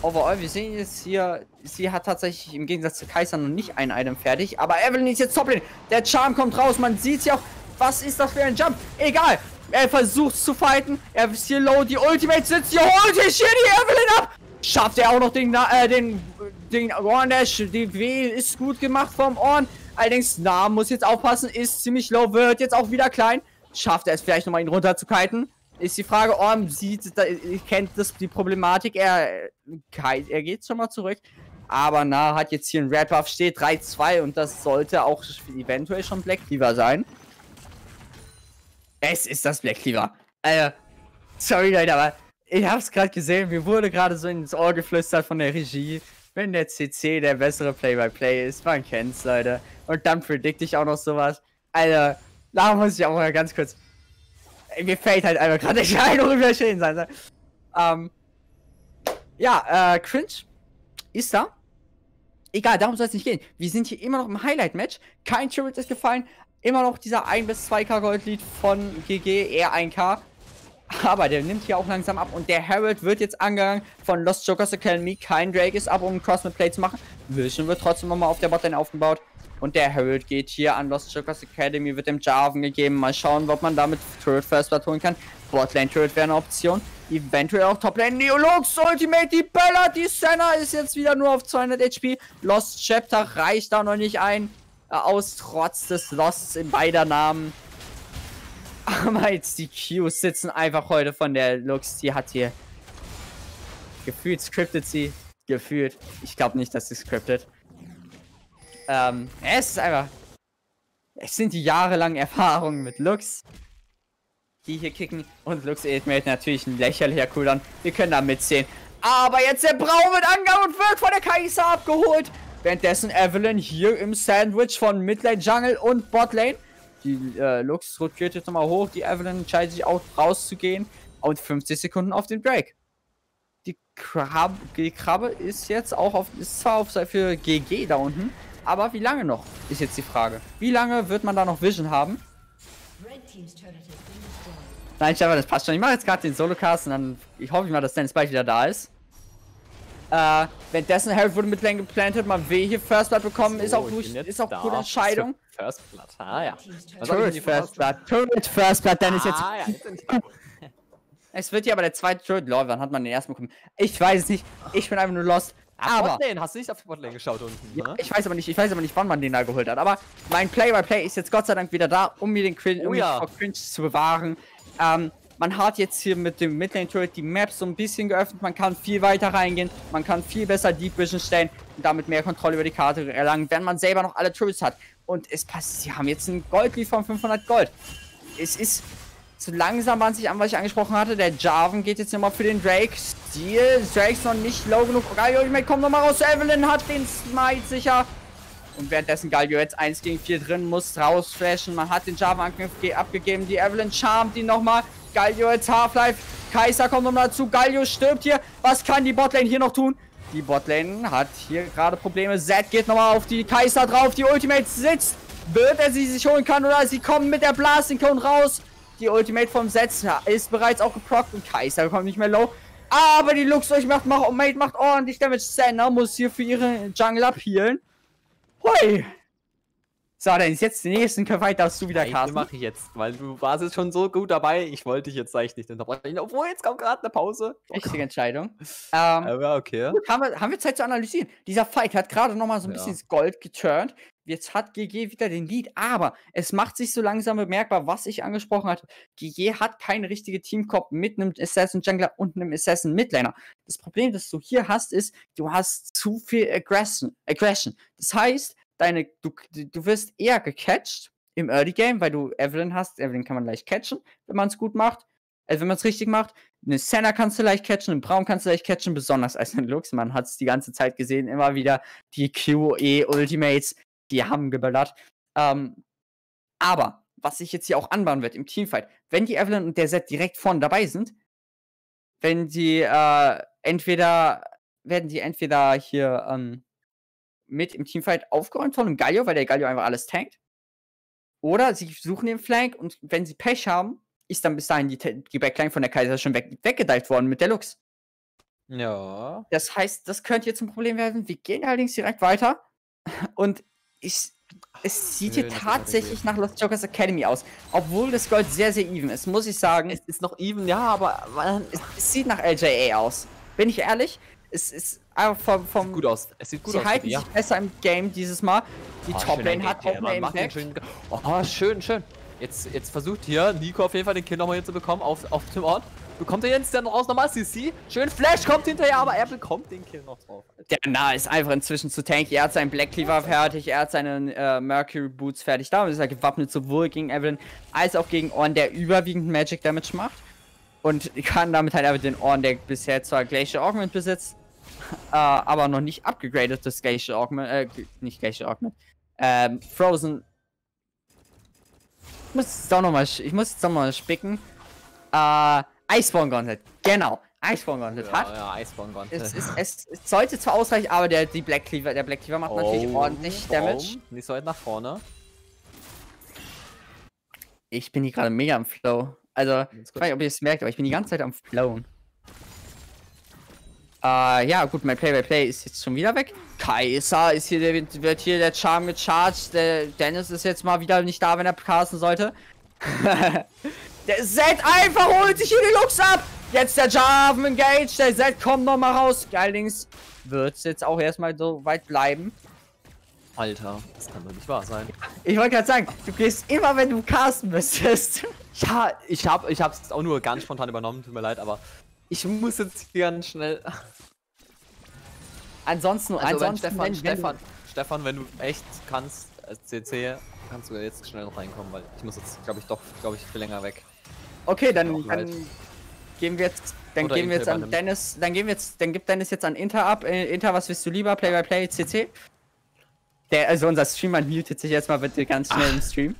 overall, wir sehen jetzt hier, sie hat tatsächlich im Gegensatz zu Kaiser noch nicht ein Item fertig. Aber Evelyn ist jetzt Toplane. Der Charm kommt raus, man sieht sie auch. Was ist das für ein Jump? Egal, er versucht zu fighten. Er ist hier low. Die Ultimate sitzt hier. Holt sich hier die Evelyn ab. Schafft er auch noch den, äh, den, den Orn Dash. Die W ist gut gemacht vom Orn. Allerdings, na, muss jetzt aufpassen. Ist ziemlich low. Wird jetzt auch wieder klein. Schafft er es vielleicht nochmal ihn runter zu kiten? Ist die Frage, Orm sieht, da, kennt das, die Problematik. Er, er geht schon mal zurück. Aber na, hat jetzt hier ein Red Buff, steht 3-2 und das sollte auch eventuell schon Black Cleaver sein. Es ist das Black Cleaver. Äh, sorry Leute, aber ich hab's gerade gesehen, mir wurde gerade so ins Ohr geflüstert von der Regie, wenn der CC der bessere Play-by-Play -play ist, man kennt's, Leute. Und dann predict ich auch noch sowas. Alter, da muss ich auch mal ganz kurz. Mir fällt halt einfach gerade nicht ein, worüber schön sein soll. Ähm, ja, äh, Cringe ist da. Egal, darum soll es nicht gehen. Wir sind hier immer noch im Highlight-Match. Kein Turret ist gefallen. Immer noch dieser 1 bis 2k Goldlied von GG, eher 1k. Aber der nimmt hier auch langsam ab und der Harold wird jetzt angegangen von Lost Jokers Academy. Kein Drake ist ab, um ein Cross mit Play zu machen. Vision wird trotzdem nochmal auf der Botlane aufgebaut. Und der Herald geht hier an Lost Jokers Academy, wird dem Jarvan gegeben. Mal schauen, ob man damit Turret First Blood holen kann. Botlane Turret wäre eine Option. Eventuell auch Toplane Neolux Ultimate, die Bella, die Senna ist jetzt wieder nur auf 200 HP. Lost Chapter reicht da noch nicht ein. Aus trotz des Losts in beider Namen. Aber jetzt die Qs sitzen einfach heute von der Lux. Die hat hier gefühlt scriptet sie. Gefühlt. Ich glaube nicht, dass sie scriptet. Ähm, es ist einfach. Es sind die jahrelangen Erfahrungen mit Lux, die hier kicken. Und Lux Ultimate natürlich ein lächerlicher Cooldown. Wir können da mitsehen. Aber jetzt der Brau wird angegangen und wird von der Kaiser abgeholt. Währenddessen Evelyn hier im Sandwich von Midlane Jungle und Botlane. Die äh, Lux rotiert jetzt nochmal hoch. Die Evelyn entscheidet sich auch rauszugehen. Und 50 Sekunden auf den Break. Die Krabbe, die Krabbe ist jetzt auch auf, ist zwar auf für GG da unten, aber wie lange noch, ist jetzt die Frage. Wie lange wird man da noch Vision haben? Nein, Stefan, das passt schon. Ich mache jetzt gerade den Solo-Cast und dann, ich hoffe mal, dass Dennis bald wieder da ist. Äh, währenddessen Harold wurde mit Lane geplantet, man will hier First Blood bekommen, so, ist auch, durch, ist auch gute Entscheidung. First Blood, ah ja. Turret First Blood, Turret First Blood, jetzt. Ah ja, jetzt ich Es wird hier aber der zweite Turret. Lord, wann hat man den ersten bekommen? Ich weiß es nicht. Ich bin einfach nur lost. Aber Botlane, hast du nicht auf die Botlane geschaut unten, ja, ne? Ich weiß aber nicht, ich weiß aber nicht, wann man den da geholt hat. Aber mein Play-by-Play -play ist jetzt Gott sei Dank wieder da, um mir den Cringe, oh, um ja. vor Cringe zu bewahren. Ähm, man hat jetzt hier mit dem Midlane Turret die Map so ein bisschen geöffnet. Man kann viel weiter reingehen. Man kann viel besser Deep Vision stellen und damit mehr Kontrolle über die Karte erlangen, wenn man selber noch alle Turrets hat. Und es passt, sie haben jetzt ein Goldlied von 500 Gold. Es ist so langsam bahnt sich an, was ich angesprochen hatte. Der Jarvan geht jetzt nochmal für den Drake. Steel. Drake ist noch nicht low genug. Galio Ultimate kommt nochmal raus. Evelyn hat den Smite sicher. Und währenddessen Galio jetzt 1 gegen 4 drin, muss rausflashen. Man hat den Jarvan-Angriff abgegeben. Die Evelyn charmt ihn nochmal. Galio jetzt Half-Life. Kaiser kommt nochmal dazu. Galio stirbt hier. Was kann die Botlane hier noch tun? Die Botlane hat hier gerade Probleme. Zed geht nochmal auf die Kaiser drauf. Die Ultimate sitzt. Wird er sie sich holen kann oder sie kommen mit der Blasting Cone raus. Die Ultimate vom Setzer ist bereits auch geprockt und Kaiser kommt nicht mehr low. Aber die Lux euch macht, macht, macht ordentlich Damage. Senna muss hier für ihre Jungle abhealen. Hui. So, dann ist jetzt den nächsten Fight darfst du wieder casten. mache ich jetzt, weil du warst jetzt schon so gut dabei. Ich wollte dich jetzt eigentlich nicht unterbrechen. Obwohl, jetzt kommt gerade eine Pause. Oh Richtige Entscheidung. Ähm, Aber okay. Gut, haben, wir, haben wir Zeit zu analysieren. Dieser Fight hat gerade nochmal so ein ja. bisschen Gold geturnt. Jetzt hat GG wieder den Lead, aber es macht sich so langsam bemerkbar, was ich angesprochen hatte. GG hat keine richtige Teamcop mit einem Assassin Jungler und einem Assassin Midlaner. Das Problem, das du hier hast, ist, du hast zu viel Aggression. Aggression. Das heißt, deine, du, du wirst eher gecatcht im Early Game, weil du Evelyn hast. Evelyn kann man leicht catchen, wenn man es gut macht. Also wenn man es richtig macht. Eine Senna kannst du leicht catchen, einen Braun kannst du leicht catchen, besonders als ein Lux. Man hat es die ganze Zeit gesehen, immer wieder die QE Ultimates, die haben geballert. Ähm, aber, was sich jetzt hier auch anbauen wird im Teamfight, wenn die Evelyn und der Set direkt vorne dabei sind, wenn die äh, entweder, werden die entweder hier ähm, mit im Teamfight aufgeräumt von einem Galio, weil der Galio einfach alles tankt. Oder sie suchen den Flank und wenn sie Pech haben, ist dann bis dahin die, die Backline von der Kaiser schon weg, weggedeilt worden mit der Lux. Ja. Das heißt, das könnte jetzt ein Problem werden. Wir gehen allerdings direkt weiter. Und ich, es sieht hier tatsächlich nach Lost Jokers Academy aus. Obwohl das Gold sehr, sehr even ist, muss ich sagen. Es ist noch even, ja, aber es, es sieht nach LJA aus. Bin ich ehrlich? Es ist einfach vom. vom sieht gut aus. Es sieht gut sie aus. Sie halten sich besser im Game dieses Mal. Die oh, Toplane hat auch mehr Impact. Schön, oh, schön, schön. Jetzt, jetzt versucht hier Nico auf jeden Fall den Kill nochmal hier zu bekommen auf, auf dem Ort. Bekommt er jetzt dann raus nochmal CC? Schön Flash kommt hinterher, aber er bekommt den Kill noch drauf. Der Na ist einfach inzwischen zu tanky. Er hat seinen Black Cleaver fertig, er hat seine äh, Mercury Boots fertig. Damit ist er gewappnet sowohl gegen Evelyn als auch gegen Orn, der überwiegend Magic Damage macht. Und kann damit halt einfach den Orn, der bisher zwar Glacial Augment besitzt, äh, aber noch nicht upgegradetes Glacial Augment, äh, nicht Glacial Augment, ähm, Frozen. Ich muss jetzt auch nochmal, ich muss jetzt nochmal spicken. Äh, Iceborne Gauntlet, genau. Iceborne Gauntlet ja, hat. Ja, Iceborne Gauntlet. Es, ist, es, es, sollte zwar ausreichen, aber der, die Black Cleaver, der Black Cleaver macht oh, natürlich ordentlich Damage. Nicht so weit nach vorne. Ich bin hier gerade mega am Flow. Also, ich weiß nicht, ob ihr es merkt, aber ich bin die ganze Zeit am Flowen. Äh, ja, gut, mein Play-by-Play -play ist jetzt schon wieder weg. Kaiser ist hier, der, wird hier der Charme gecharged. Der Dennis ist jetzt mal wieder nicht da, wenn er casten sollte. der Zed einfach holt sich hier die Lux ab. Jetzt der Jarvan engaged. Der Zed kommt noch mal raus. Geilings wird es jetzt auch erstmal so weit bleiben. Alter, das kann doch nicht wahr sein. Ich wollte gerade sagen, du gehst immer, wenn du casten müsstest. Ja, ich habe ich hab's auch nur ganz spontan übernommen, tut mir leid, aber ich muss jetzt ganz schnell. Ansonsten, also ansonsten wenn Stefan, wenn, Stefan, wenn Stefan, wenn du echt kannst, als CC, kannst du jetzt schnell noch reinkommen, weil ich muss jetzt, glaube ich, doch, glaube ich, viel länger weg. Okay, dann, dann gehen wir jetzt, dann Oder gehen wir jetzt an Dennis, dann gehen wir jetzt, dann gibt Dennis jetzt an Inter ab. Äh, Inter, was willst du lieber? Play by Play, CC? Der, also unser Streamer mutet sich jetzt mal bitte ganz schnell Ach. im Stream.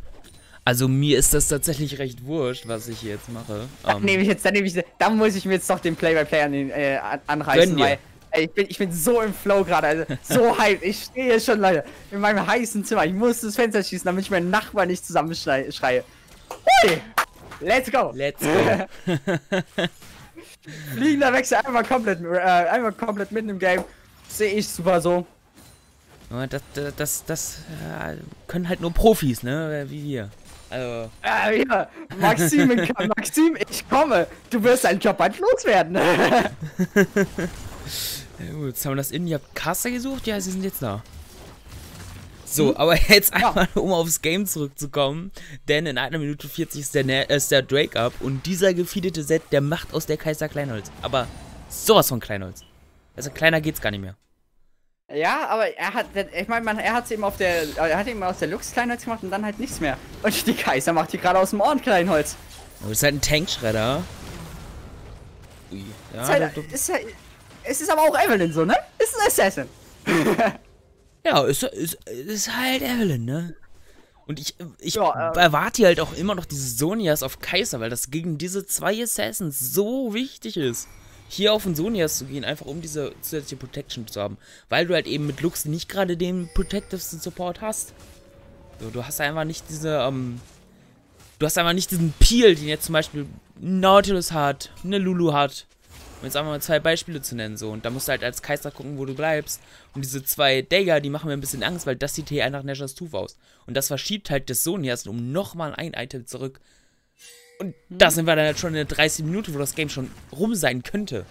Also mir ist das tatsächlich recht wurscht, was ich jetzt mache. Dann um, nehme ich jetzt, dann nehme ich, da muss ich mir jetzt doch den Play-by-Play -play an den, äh, anreißen, weil ey, ich, bin, ich bin so im Flow gerade, also so hype. Ich stehe schon, Leute, in meinem heißen Zimmer. Ich muss das Fenster schießen, damit ich meinen Nachbarn nicht zusammenschreie. Hui! Let's go! Let's go! Fliegender Wechsel einmal komplett, äh, einmal komplett mitten im Game. Sehe ich super so. Das, das, das, das äh, können halt nur Profis, ne? Wie wir. Also. Äh, ja, Maxim, Maxim, ich komme. Du wirst deinen Job bald loswerden. ja, gut, jetzt haben wir das in. Ihr habt Caster gesucht? Ja, sie sind jetzt da. So, hm? aber jetzt einmal, ja. um aufs Game zurückzukommen. Denn in einer Minute 40 ist der, ist der Drake up. Und dieser gefeedete Set, der macht aus der Kaiser Kleinholz. Aber sowas von Kleinholz. Also kleiner geht's gar nicht mehr. Ja, aber er hat, ich meine, er hat es eben auf der, er hat eben aus der Lux Kleinholz gemacht und dann halt nichts mehr. Und die Kaiser macht die gerade aus dem Ohren Kleinholz. Oh, das ist halt ein Tankschredder. Ui. Ja, ist halt, ist halt, es ist aber auch Evelyn so, ne? Ist ein Assassin. ja, ist, ist, ist halt Evelyn, ne? Und ich, ich ja, äh, erwarte halt auch immer noch diese Sonias auf Kaiser, weil das gegen diese zwei Assassins so wichtig ist hier auf den Sonias zu gehen, einfach um diese zusätzliche Protection zu haben. Weil du halt eben mit Lux nicht gerade den protectivesten Support hast. So, du hast einfach nicht diese, ähm, du hast einfach nicht diesen Peel, den jetzt zum Beispiel Nautilus hat, eine Lulu hat. Um jetzt einfach mal zwei Beispiele zu nennen, so. Und da musst du halt als Kaiser gucken, wo du bleibst. Und diese zwei Dagger, die machen mir ein bisschen Angst, weil das sieht hier einfach Nashor's Tooth aus. Und das verschiebt halt das Sonias um nochmal ein Item zurück und da sind wir dann halt schon in der 30 Minuten, wo das Game schon rum sein könnte.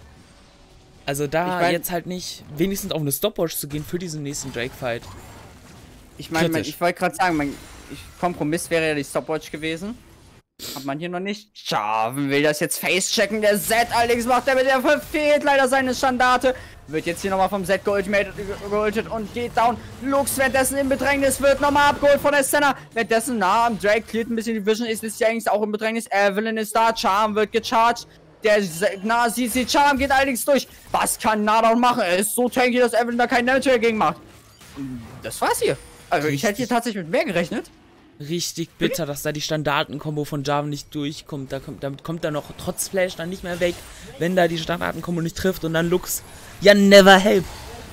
Also da ich mein, jetzt halt nicht wenigstens auf eine Stopwatch zu gehen für diesen nächsten Drake-Fight. Ich meine, ich wollte gerade sagen, mein Kompromiss wäre ja die Stopwatch gewesen. Hat man hier noch nicht. Schaven will das jetzt face-checken. Der Z allerdings macht er mit der verfehlt leider seine Standarte. Wird jetzt hier nochmal vom Z geultet und geht down. Lux währenddessen im Bedrängnis wird nochmal abgeholt von der Senna. Währenddessen nah am Drake cleart ein bisschen die Vision. Ist ja eigentlich auch im Bedrängnis. Evelyn ist da. Charm wird gecharged. Der Nasi sieht Charm geht allerdings durch. Was kann Nada machen? Er ist so tanky, dass Evelyn da kein Damage dagegen macht. Das war's hier. Also ich hätte hier tatsächlich mit mehr gerechnet. Richtig bitter, dass da die Standarten-Kombo von Jarvan nicht durchkommt. Da kommt, damit kommt er noch trotz Flash dann nicht mehr weg, wenn da die Standarten-Kombo nicht trifft. Und dann Lux, ja, never help.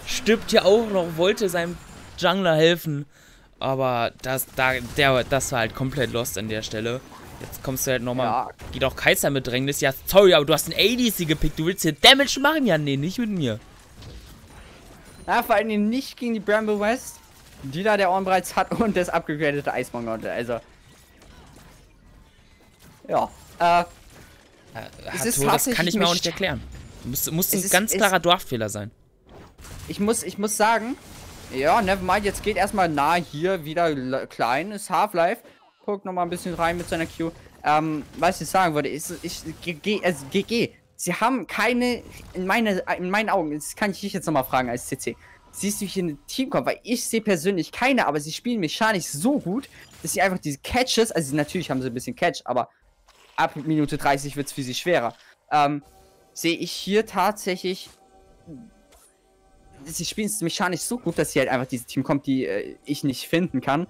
Stirbt ja auch noch, wollte seinem Jungler helfen. Aber das, da, der, das war halt komplett lost an der Stelle. Jetzt kommst du halt nochmal. Ja. Geht auch Kaiser mit Drängnis. Ja, sorry, aber du hast einen ADC gepickt. Du willst hier Damage machen? Ja, nee, nicht mit mir. Ja, vor allem nicht gegen die Bramble West die da der Orn bereits hat und das abgegradete Eismongonte. Also. Ja. Äh. äh ist das kann ich mir auch nicht erklären. Muss, muss ein ist, ganz klarer Dwarf-Fehler sein. Ich muss, ich muss sagen, ja, nevermind, jetzt geht erstmal nah hier wieder klein, ist Half-Life. Guckt nochmal ein bisschen rein mit seiner Q. Ähm, was ich sagen würde, ist, ich, GG, also GG, sie haben keine, in, meine, in meinen Augen, das kann ich dich jetzt nochmal fragen als CC, siehst du hier in ein Team kommen, weil ich sehe persönlich keine, aber sie spielen mechanisch so gut, dass sie einfach diese Catches, also natürlich haben sie ein bisschen Catch, aber ab Minute 30 wird es für sie schwerer. Ähm, sehe ich hier tatsächlich, sie spielen es mechanisch so gut, dass sie halt einfach dieses Team kommt, die äh, ich nicht finden kann,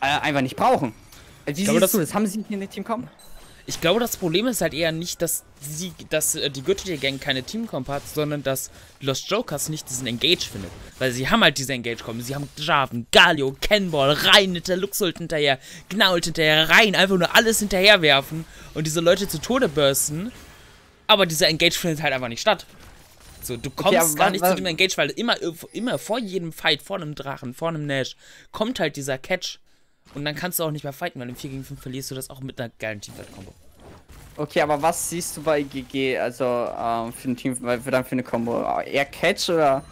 äh, einfach nicht brauchen. Wie ich glaube, das, du, das haben sie hier in das Team kommen? Ich glaube, das Problem ist halt eher nicht, dass sie, dass äh, die Gürtel Gang keine Teamcomp hat, sondern dass Lost Jokers nicht diesen Engage findet. Weil sie haben halt diese Engage-Kombi. Sie haben Javen, Galio, Kenball, rein hinter Luxult hinterher, Gnault hinterher, rein, einfach nur alles hinterherwerfen und diese Leute zu Tode bursten. Aber dieser Engage findet halt einfach nicht statt. So, du kommst okay, gar nicht zu dem Engage, weil immer, immer vor jedem Fight, vor einem Drachen, vor einem Nash, kommt halt dieser Catch. Und dann kannst du auch nicht mehr fighten, weil im 4 gegen 5 verlierst du das auch mit einer geilen Teamfight-Kombo. Okay, aber was siehst du bei GG, also ähm, für ein Team, für dann für eine Combo? Eher Catch oder?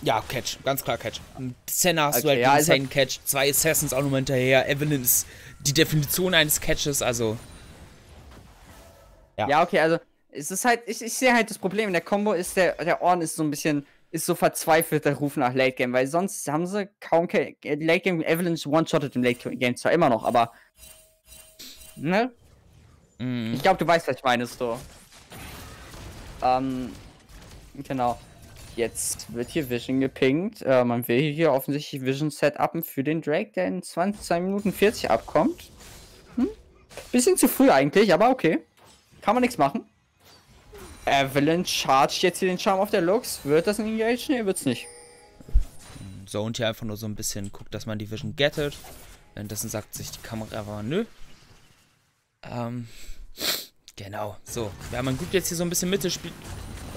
Ja, Catch, ganz klar Catch. Senna hast okay, du halt ja, insane also Catch, zwei Assassins auch nochmal hinterher, Evelyn ist die Definition eines Catches, also. Ja, ja okay, also es ist halt, ich, ich sehe halt das Problem in der Combo ist, der, der Orn ist so ein bisschen, ist so verzweifelt der Ruf nach Late Game, weil sonst haben sie kaum Late Game, Evelyn one-shotted im Late Game zwar immer noch, aber. Ne? Mm. Ich glaube, du weißt, was ich meine, so. Ähm, genau. Jetzt wird hier Vision gepinkt. Äh, man will hier offensichtlich Vision setupen für den Drake, der in 20, 2 Minuten 40 abkommt. Hm? Bisschen zu früh eigentlich, aber okay. Kann man nichts machen. Evelyn chargt jetzt hier den Charm auf der Lux. Wird das ein Engage? Nee, wird's nicht. So und hier einfach nur so ein bisschen guckt, dass man die Vision gettet. Währenddessen sagt sich die Kamera aber nö. Ähm, genau, so. Ja, man guckt jetzt hier so ein bisschen Mitte, spielt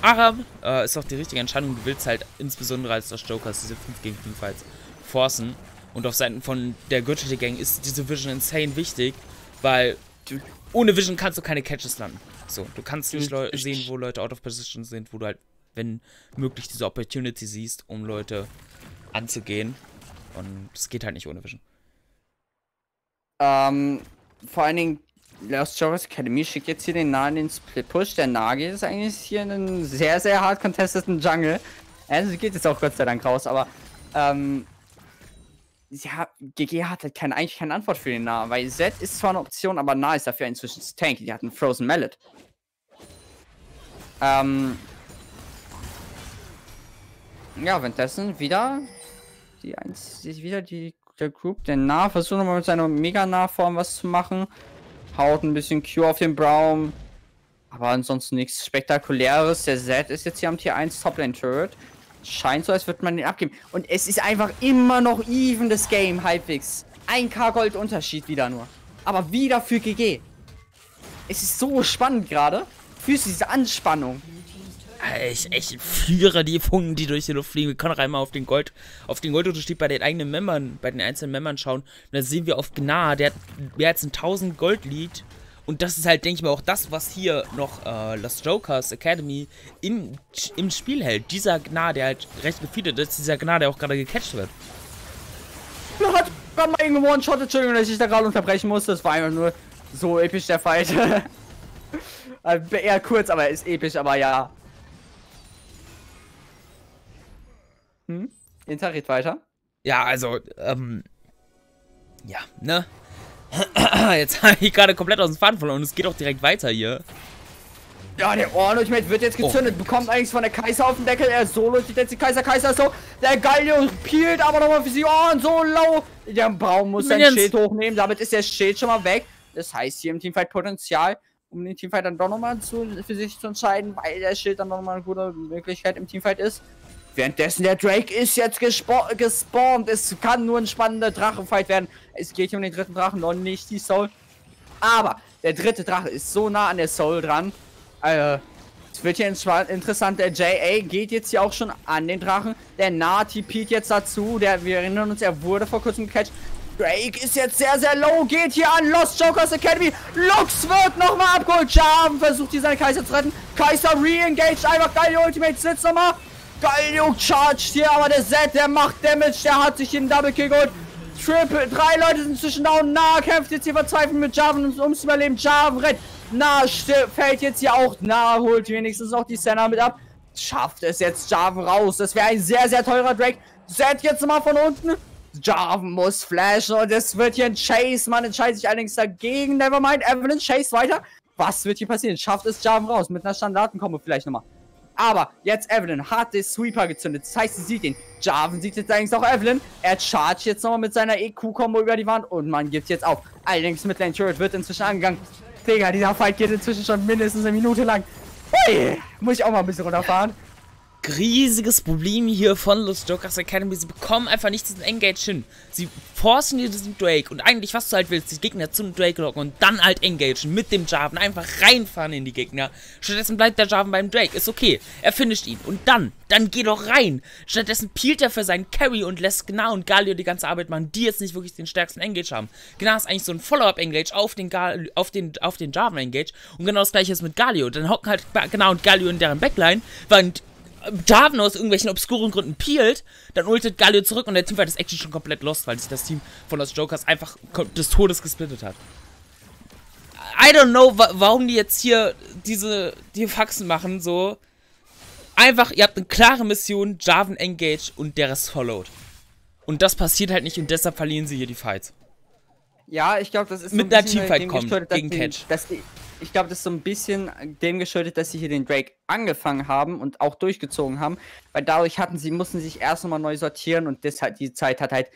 Aram. Äh, ist auch die richtige Entscheidung. Du willst halt insbesondere als das Jokers diese 5 gegen 5 Fights forcen. Und auf Seiten von der Gürtel Gang ist diese Vision insane wichtig, weil ohne Vision kannst du keine Catches landen. So, du kannst nicht sehen, wo Leute out of position sind, wo du halt, wenn möglich, diese Opportunity siehst, um Leute anzugehen. Und es geht halt nicht ohne Vision. Ähm, vor allen Dingen, Lost Jokers Academy schickt jetzt hier den Nah in den Split Push. Der Nagi ist eigentlich hier in einem sehr, sehr hart contesteten Jungle. Also geht jetzt auch Gott sei Dank raus, aber ähm, ja, GG hat halt keine, eigentlich keine Antwort für den Nah, weil Z ist zwar eine Option, aber Nah ist dafür inzwischen Tank. Die hat einen Frozen Mallet. Ähm, ja, währenddessen wieder die eins, wieder die der Group, der Nah versucht nochmal mit seiner mega nah Form was zu machen. Haut ein bisschen Q auf den Brown. Aber ansonsten nichts Spektakuläres. Der Z ist jetzt hier am Tier 1 Toplane Turret. Scheint so, als würde man den abgeben. Und es ist einfach immer noch even das Game, halbwegs. Ein K-Gold Unterschied wieder nur. Aber wieder für GG. Es ist so spannend gerade. Fühlst du diese Anspannung? Ich, ich führe die Funken, die durch die Luft fliegen. Wir können auch einmal auf den Gold, auf den Goldunterschied bei den eigenen Membern, bei den einzelnen Membern schauen. Und da sehen wir auf Gnar, der hat mehr als ein 1000 Gold Lead. Und das ist halt, denke ich mal, auch das, was hier noch äh, Lost Jokers Academy in, im Spiel hält. Dieser Gnar, der halt recht gefeedet ist, dieser Gnar, der auch gerade gecatcht wird. Er hat mal irgendwo One-Shot, Entschuldigung, dass ich da gerade unterbrechen musste. Das war einfach nur so episch, der Fight. Äh, eher kurz, aber ist episch, aber ja. Hm? Inter weiter. Ja, also, ähm. Ja, ne? Jetzt habe ich gerade komplett aus dem Faden verloren und es geht auch direkt weiter hier. Ja, der Ornament wird jetzt gezündet, oh. bekommt eigentlich von der Kaiser auf den Deckel. Er solo jetzt die Kaiser. Kaiser ist so. Der Galio peelt aber nochmal für sie. Oh, so low. Der Braun muss sein Schild hochnehmen. Damit ist der Schild schon mal weg. Das heißt, hier im Teamfight Potenzial, um den Teamfight dann doch nochmal für sich zu entscheiden, weil der Schild dann nochmal eine gute Möglichkeit im Teamfight ist. Währenddessen der Drake ist jetzt gespawnt. Es kann nur ein spannender Drachenfight werden. Es geht hier um den dritten Drachen, noch nicht die Soul. Aber der dritte Drache ist so nah an der Soul dran. Äh, es wird hier interessant. Der JA geht jetzt hier auch schon an den Drachen. Der Nati piet jetzt dazu. Der, wir erinnern uns, er wurde vor kurzem gecatcht. Drake ist jetzt sehr, sehr low. Geht hier an Lost Jokers Academy. Lux wird nochmal abgeholt. Jarvan versucht hier seine Kaiser zu retten. Kaiser re-engaged. Einfach geil. Ultimate sitzt nochmal. Geil, charged hier, aber der Z, der macht Damage, der hat sich den Double Kick geholt. Triple, drei Leute sind zwischen down. Nah kämpft jetzt hier verzweifelt mit Jarvan ums, Überleben. Jarvan rennt. Nah fällt jetzt hier auch. Nah holt wenigstens auch die Senna mit ab. Schafft es jetzt Jarvan raus. Das wäre ein sehr, sehr teurer Drake. Z jetzt mal von unten. Jarvan muss flashen und es wird hier ein Chase. Man entscheidet sich allerdings dagegen. Nevermind. Evelyn chase weiter. Was wird hier passieren? Schafft es Jarvan raus? Mit einer Standartenkombo vielleicht nochmal. Aber jetzt Evelyn hat den Sweeper gezündet. Das heißt, sie sieht ihn. Jarvan sieht jetzt eigentlich auch Evelyn. Er chargt jetzt nochmal mit seiner EQ-Kombo über die Wand und man gibt jetzt auf. Allerdings mit Lane Turret wird inzwischen angegangen. Digga, dieser Fight geht inzwischen schon mindestens eine Minute lang. Hui, muss ich auch mal ein bisschen runterfahren. Riesiges Problem hier von Lost Jokers Academy. Sie bekommen einfach nicht diesen Engage hin. Sie forcen dir diesen Drake und eigentlich, was du halt willst, die Gegner zum Drake locken und dann halt engagen mit dem Jarvan. Einfach reinfahren in die Gegner. Stattdessen bleibt der Jarvan beim Drake. Ist okay. Er finisht ihn. Und dann, dann geh doch rein. Stattdessen peelt er für seinen Carry und lässt Gna und Galio die ganze Arbeit machen, die jetzt nicht wirklich den stärksten Engage haben. Gna ist eigentlich so ein Follow-up-Engage auf den, Gal auf den, auf den Jarvan-Engage. Und genau das gleiche ist mit Galio. Dann hocken halt Gna und Galio in deren Backline, weil Jarvan aus irgendwelchen obskuren Gründen peelt, dann ultet Galio zurück und der Teamfight ist actually schon komplett lost, weil sich das Team von Lost Jokers einfach des Todes gesplittet hat. I don't know, wa warum die jetzt hier diese die Faxen machen, so. Einfach, ihr habt eine klare Mission, Jarvan engage und der Rest followed. Und das passiert halt nicht und deshalb verlieren sie hier die Fights. Ja, ich glaube, das ist mit so einer Teamfight kommen gegen Catch. Die, ich glaube, das ist so ein bisschen dem geschuldet, dass sie hier den Drake angefangen haben und auch durchgezogen haben, weil dadurch hatten sie, mussten sich erst nochmal neu sortieren und das halt, die Zeit hat halt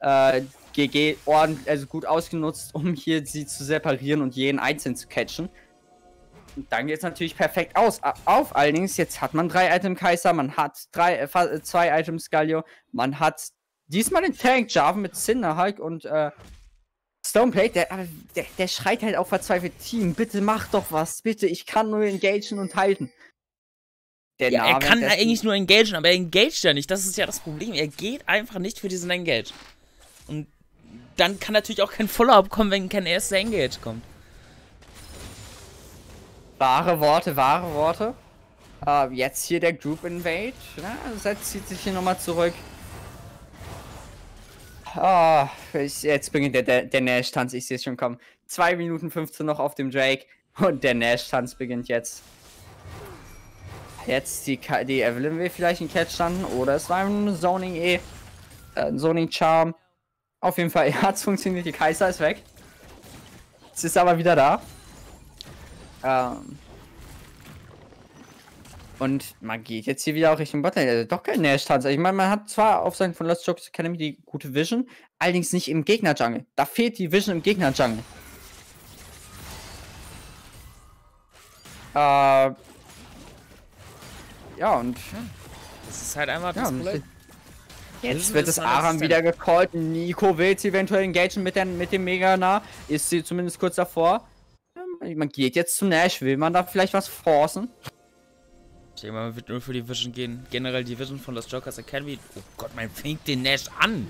äh, GG ordentlich, also gut ausgenutzt, um hier sie zu separieren und jeden einzeln zu catchen. Und dann geht es natürlich perfekt aus. Auf allerdings, jetzt hat man drei Item Kaiser, man hat drei, äh, zwei Items Galio, man hat diesmal den Tank Java mit Cinderhulk und äh, Stoneplate, der, der, der schreit halt auch verzweifelt, Team, bitte mach doch was, bitte, ich kann nur engagen und halten. Der ja, Name, er kann eigentlich nur engagen, aber er engaged ja nicht, das ist ja das Problem. Er geht einfach nicht für diesen Engage. Und dann kann natürlich auch kein Follow-up kommen, wenn kein erster Engage kommt. Wahre Worte, wahre Worte. Uh, jetzt hier der Group Invade. Na, Setzt zieht sich hier nochmal zurück. Oh, jetzt beginnt der, der, der Nash-Tanz, ich sehe es schon kommen. 2 Minuten 15 noch auf dem Drake und der Nash-Tanz beginnt jetzt. Jetzt die, die Evelyn will vielleicht einen Catch standen oder es war ein Zoning E. Äh, Zoning Charm. Auf jeden Fall, hat es funktioniert, die Kaiser ist weg. Jetzt ist aber wieder da. Ähm, und man geht jetzt hier wieder auch Richtung Botlane. Also doch kein Nash-Tanz. Ich meine, man hat zwar auf Seiten von Lost Jokes Academy die gute Vision, allerdings nicht im Gegner-Jungle. Da fehlt die Vision im Gegner-Jungle. Äh. Ja, und. Das ist halt einfach das ja, Jetzt wird das Aram wieder gecallt. Nico will sie eventuell engagen mit, den, mit dem Mega nah. Ist sie zumindest kurz davor. Man geht jetzt zu Nash. Will man da vielleicht was forcen? Ich denke mal, man wird nur für die Vision gehen. Generell die Vision von Lost Jokers Academy. Oh Gott, man fängt den Nash an.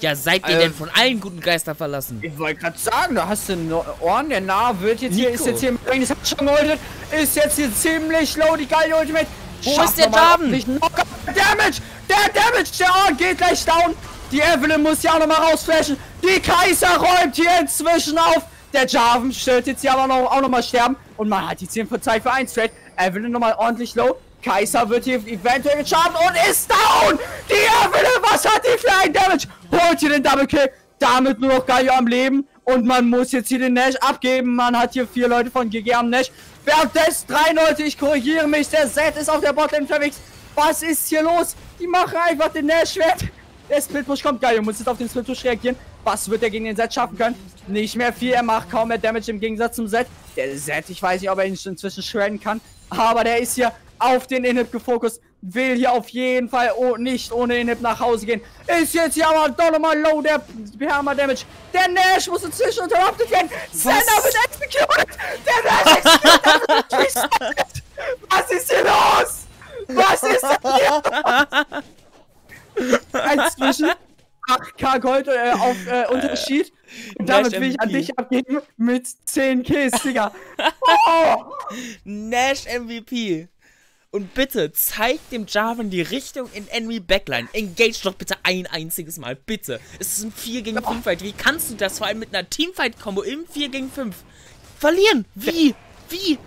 Ja, seid ihr äh, denn von allen guten Geistern verlassen? Ich wollte gerade sagen, da hast du einen Ohren, der nah wird jetzt Nico. hier, ist jetzt hier im Ring, hat schon geholtet, ist jetzt hier ziemlich low, die geile Ultimate. Wo Schaff ist der Jarvan? Damage! Der Damage! Der Ohren geht gleich down! Die Evelyn muss ja auch nochmal rausflashen. Die Kaiser räumt hier inzwischen auf. Der Jarvan stellt jetzt hier aber noch, auch nochmal sterben. Und man hat die 10 von 2 für 1 Trade. Evelyn nochmal ordentlich low. Kaiser wird hier eventuell gecharmt und ist down! Die Evelyn, was hat die für ein Damage? Holt hier den Double Kill. Damit nur noch Galio am Leben. Und man muss jetzt hier den Nash abgeben. Man hat hier vier Leute von GG am Nash. Währenddessen drei Leute, ich korrigiere mich. Der Set ist auf der Botlane unterwegs. Was ist hier los? Die machen einfach den Nash weg. Der Splitpush kommt. Galio muss jetzt auf den Splitpush reagieren. Was wird er gegen den Set schaffen können? Nicht mehr viel. Er macht kaum mehr Damage im Gegensatz zum Set. Der Set, ich weiß nicht, ob er ihn inzwischen shredden kann. Aber der ist hier auf den Inhib gefokust. Will hier auf jeden Fall oh, nicht ohne Inhib nach Hause gehen. Ist jetzt hier aber doch nochmal low, der Perma Damage. Der Nash muss inzwischen interrupted werden. Senna wird executed. Der Nash executed. Was ist hier los? Was ist denn hier? Inzwischen 8k Gold äh, auf äh, Unterschied. Und damit will ich an dich abgeben mit 10 Kills, Digga. Oh! Nash MVP. Und bitte, zeig dem Jarvan die Richtung in Enemy Backline. Engage doch bitte ein einziges Mal, bitte. Es ist ein 4 gegen 5 Fight. Wie kannst du das vor allem mit einer Teamfight-Kombo im 4 gegen 5 verlieren? Wie? Wie?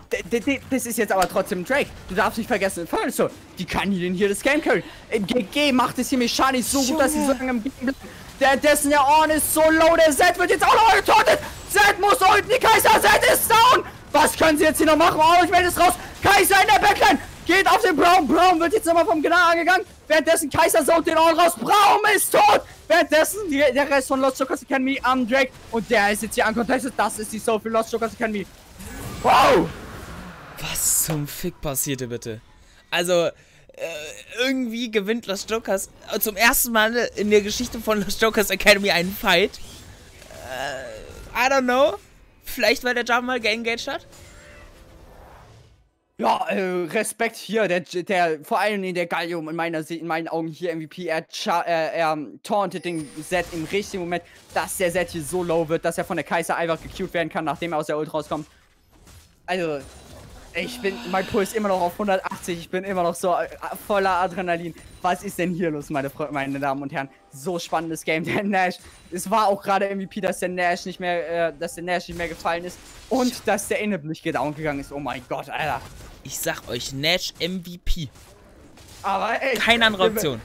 Das ist jetzt aber trotzdem Drake. Du darfst nicht vergessen, so, die kann denn hier das Game carry. GG macht es hier mechanisch so gut, dass sie so lange im Game bleiben. Der dessen der Orn ist so low, der Zed wird jetzt auch noch getortet. Zed muss unten, die Kaiser, Zed ist down. Was können sie jetzt hier noch machen? Oh, ich melde es raus. Kaiser in der Backline. Geht auf den Braum. Braum wird jetzt nochmal vom Gnar angegangen. Währenddessen Kaiser saut den Orn raus. Braum ist tot. Währenddessen die, der Rest von Lost Jokers Academy am Drake. Und der ist jetzt hier uncontested. Das ist die Soul für Lost Jokers Academy. Wow! Was zum Fick passierte bitte? Also, Äh, irgendwie gewinnt Los Jokers äh, zum ersten Mal in der Geschichte von Los Jokers Academy einen Fight. Äh, I don't know. Vielleicht, weil der Java mal geengaged hat? Ja, äh, Respekt hier, der, der, vor allem in der Gallium in, meiner, in meinen Augen hier MVP, er, er, er tauntet den Set im richtigen Moment, dass der Set hier so low wird, dass er von der Kaiser einfach gecued werden kann, nachdem er aus der Ult rauskommt. Also, ich bin, mein Puls immer noch auf 180, ich bin immer noch so äh, voller Adrenalin. Was ist denn hier los, meine, meine Damen und Herren? So spannendes Game, der Nash. Es war auch gerade MVP, dass der Nash nicht mehr, äh, dass der Nash nicht mehr gefallen ist und dass der Inhib nicht gedown gegangen ist. Oh mein Gott, Alter. Ich sag euch, Nash MVP. Aber ey. Keine andere Option.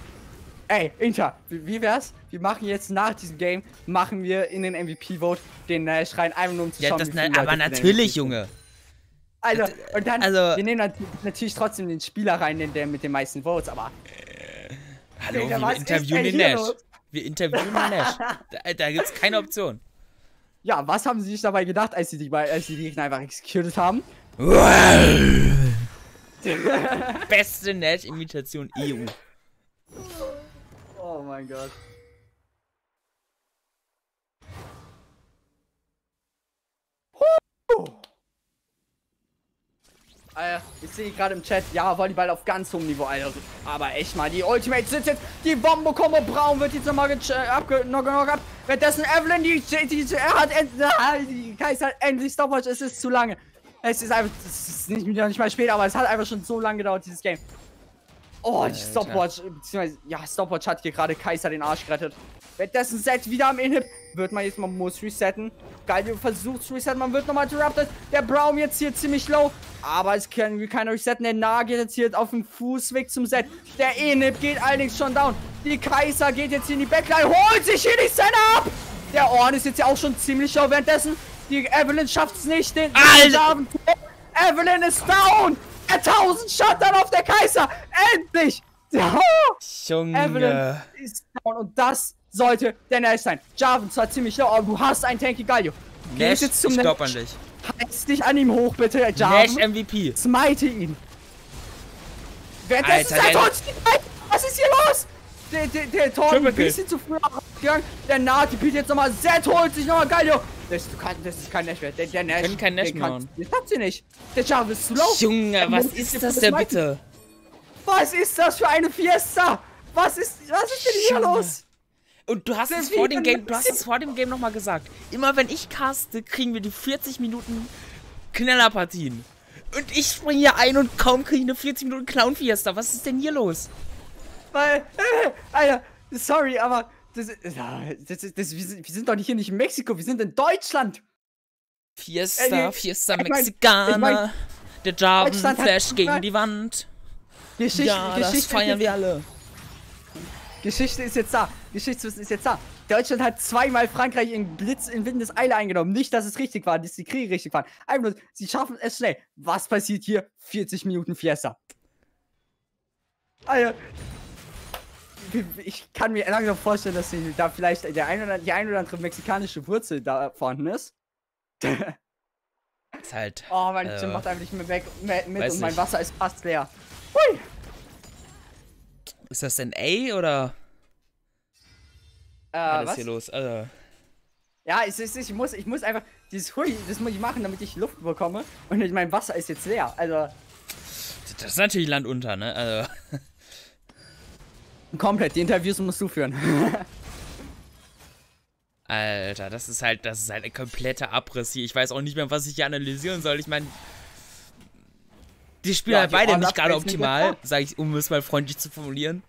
Ey, Inter, wie wär's? Wir machen jetzt nach diesem Game, machen wir in den MVP-Vote den Nash rein, einfach nur um zu ja, schauen, das, Aber natürlich, Junge. Also, und dann, also, wir nehmen natürlich trotzdem den Spieler rein, den, der mit den meisten Votes, aber... Äh, hallo, Digga, wir interviewen den Nash. Los? Wir interviewen den Nash. Da, da gibt's keine Option. Ja, was haben sie sich dabei gedacht, als sie die, als sie die Gegner einfach executed haben? Beste Nash-Imitation EU. Oh mein Gott. Alter, ich sehe gerade im Chat, ja, Volleyball auf ganz hohem Niveau, Alter. Aber echt mal, die Ultimate sind jetzt, die Bombe Combo Braun wird jetzt nochmal äh, abgenockt ab. Währenddessen Evelyn, die, die, die, er hat, die Kaiser endlich Stopwatch, es ist zu lange. Es ist einfach, es ist nicht, nicht mal spät, aber es hat einfach schon so lange gedauert, dieses Game. Oh, die Stopwatch, beziehungsweise, ja, Stopwatch hat hier gerade Kaiser den Arsch gerettet. Währenddessen Set wieder am Inhib, wird man jetzt mal muss resetten. Geil, versucht zu resetten, man wird nochmal interrupted. Der Braum jetzt hier ziemlich low, aber es können wir keiner resetten. Der Nah geht jetzt hier auf dem Fußweg zum Set. Der Inhib geht allerdings schon down. Die Kaiser geht jetzt hier in die Backline, holt sich hier die Center ab. Der Orn ist jetzt ja auch schon ziemlich low währenddessen. Die Evelyn schafft es nicht, den Alter. Evelyn ist down! Der 1000 Shot auf der Kaiser! Endlich! Junge. Evelyn ist down und das sollte der Nash sein. Jarvan zwar ziemlich low, aber du hast einen Tanky Galio. Nash, jetzt zum stopp an dich. Heiz dich an ihm hoch, bitte, Jarvan. Nash MVP. Smite ihn. Währenddessen Alter, der Was ist hier los? Der, der, der Tor ein bisschen zu früh gegangen. Der Nati bietet jetzt nochmal. Zed holt sich nochmal Galio. Das, du kannst, das ist kein Nash mehr. Der, der Nash. Können kein Nash machen. Das hat sie nicht. Der Jarvan ist zu low. Junge, was ist das denn bitte? Was ist das für eine Fiesta? Was ist, was ist denn hier Junge. los? Und du hast es vor dem Game, du hast es vor dem Game nochmal gesagt. Immer wenn ich caste, kriegen wir die 40 Minuten Knellerpartien. Und ich springe hier ein und kaum kriege ich eine 40 Minuten Clown Fiesta. Was ist denn hier los? Weil, äh, Alter, sorry, aber das, das, das, das, wir, sind, wir sind doch nicht hier nicht in Mexiko, wir sind in Deutschland. Fiesta, äh, Fiesta ich Mexicana. Ich mein, der Jarvan Flash gegen die Wand. Geschichte, ja, Geschichte das feiern wir alle. Geschichte ist jetzt da. Geschichtswissen ist jetzt da. Deutschland hat zweimal Frankreich in Blitz in Windeseile eingenommen. Nicht, dass es richtig war, dass die Kriege richtig waren. Einfach nur, sie schaffen es schnell. Was passiert hier? 40 Minuten Fiesta. Alter, ich kann mir langsam vorstellen, dass da vielleicht der ein oder, die ein oder andere mexikanische Wurzel da vorhanden ist. ist halt. Oh, mein äh, macht einfach nicht mehr weg mit und mein nicht. Wasser ist fast leer. Hui! Ist das denn A oder? Äh, was ist hier los? Also. Ja, es ist, ich muss, ich muss einfach dieses Hui, das muss ich machen, damit ich Luft bekomme. Und mein Wasser ist jetzt leer. Also. Das ist natürlich Land unter, ne? Also. Komplett, die Interviews musst du führen. Alter, das ist halt, das ist halt ein kompletter Abriss hier. Ich weiß auch nicht mehr, was ich hier analysieren soll. Ich meine, die spielen ja, halt beide nicht gerade optimal, sage ich, um es mal freundlich zu formulieren.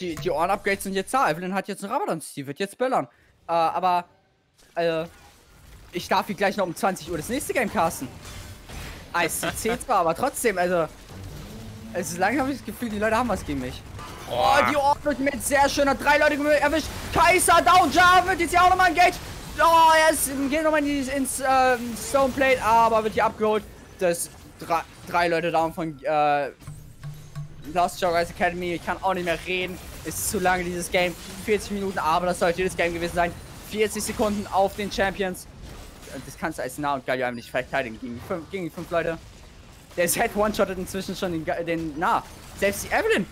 Die, die Ohren-Upgrades sind jetzt da. Evelyn hat jetzt einen Rabadon, die wird jetzt böllern. Äh, aber, äh, ich darf hier gleich noch um 20 Uhr das nächste Game casten. ICC zwar, aber trotzdem, also, es ist langsam habe ich das Gefühl, die Leute haben was gegen mich. Oh, die Ordnung mit sehr schöner drei Leute erwischt. Kaiser down, Java wird jetzt hier auch nochmal engaged. Oh, er ist, geht nochmal in ins äh, Stoneplate, aber wird hier abgeholt. Das drei, drei Leute down von äh, Lost Joggers Academy. Ich kann auch nicht mehr reden. Ist zu lange dieses Game. 40 Minuten, aber das sollte jedes Game gewesen sein. 40 Sekunden auf den Champions. Das kannst du als Nah und Gallium nicht verteidigen gegen fünf, gegen fünf Leute. Der Set one-shottet inzwischen schon den, den, na, selbst die Evelyn.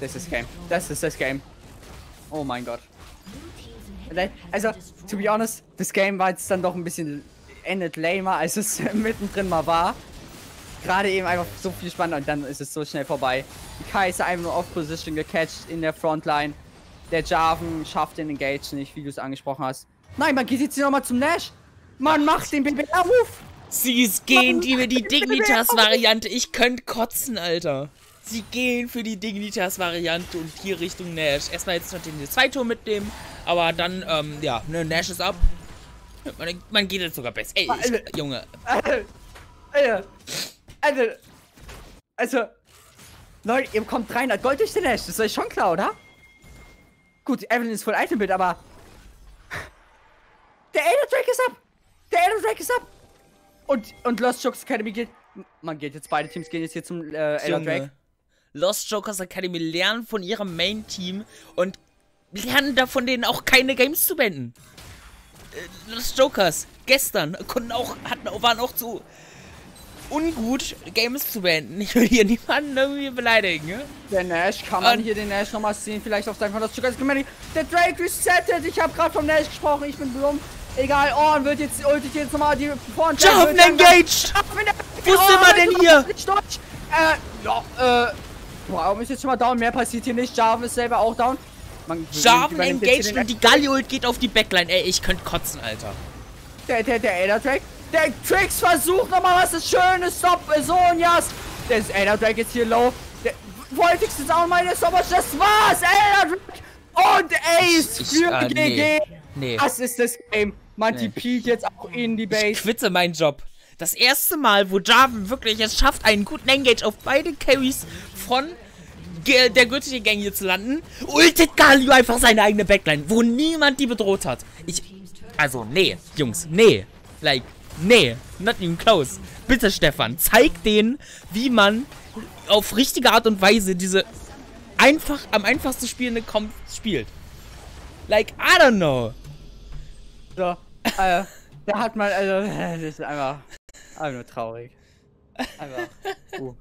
Das ist Game. Das ist das Game. Oh mein Gott. Also, to be honest, das Game war jetzt dann doch ein bisschen endet lamer, als es mittendrin mal war. Gerade eben einfach so viel spannender und dann ist es so schnell vorbei. Die Kaiser einfach nur off-Position gecatcht in der Frontline. Der Jarvan schafft den Engage nicht, wie du es angesprochen hast. Nein, man geht jetzt hier nochmal zum Nash. Man macht den BBR-Move. Sie gehen die, die Dignitas-Variante. Ich könnte kotzen, Alter. Sie gehen für die Dignitas-Variante und hier Richtung Nash. Erstmal jetzt noch den Zweitor mitnehmen, aber dann, ähm, ja, ne, Nash ist ab. Man, man geht jetzt sogar besser. Ey, ich, Junge. Alter, Alter, Alter, also, Leute, ihr bekommt 300 Gold durch den Nash, das ist euch schon klar, oder? Gut, Evelyn ist voll Itembild, aber der Elder Drake ist ab! Der Elder Drake ist ab! Und, und Lost Jokes Academy geht, man geht jetzt, beide Teams gehen jetzt hier zum äh, Elder Drake. Lost Jokers Academy lernen von ihrem Main-Team und lernen davon denen auch keine Games zu beenden. Äh, Lost Jokers gestern konnten auch, hatten, waren auch zu ungut, Games zu beenden. Ich will hier niemanden irgendwie beleidigen, ne? Der Nash, kann man Und- hier den Nash nochmal sehen, vielleicht auf seinem Lost Jokers Academy. Der Drake resettet, ich habe gerade vom Nash gesprochen, ich bin dumm. Egal, Orn wird jetzt, ultet jetzt nochmal die vorn. Jarvan engaged! Wo sind wir denn hier? Nicht durch. Äh, ja, äh, Warum ist jetzt schon mal down? Mehr passiert hier nicht. Jarvan ist selber auch down. Jarvan engaged und die Galliult geht auf die Backline. Ey, ich könnte kotzen, Alter. Der, der, der Elder Drake. Der Trix versucht nochmal was ist Schönes. Stop, Sonias. Der ist Elder Drake jetzt hier low. Der Voltix ist auch meine Stoppers. Das war's. Elder Drake. Und Ace Ich- für ah, GG. nee. Nee. Das ist das Game. Man Nee. Jetzt auch in die Ich Base. quitte meinen Job. Das erste Mal, wo Jarvan wirklich es schafft, einen guten Engage auf beide Carries von der göttlichen Gang hier zu landen, ultet Galio einfach seine eigene Backline, wo niemand die bedroht hat. Ich. Also, nee, Jungs, nee. Like, nee. Not even close. Bitte, Stefan, zeig denen, wie man auf richtige Art und Weise diese einfach, am einfachsten spielende Comp spielt. Like, I don't know. So, äh, da hat man, also, das ist einfach, einfach nur traurig. Einfach. Uh.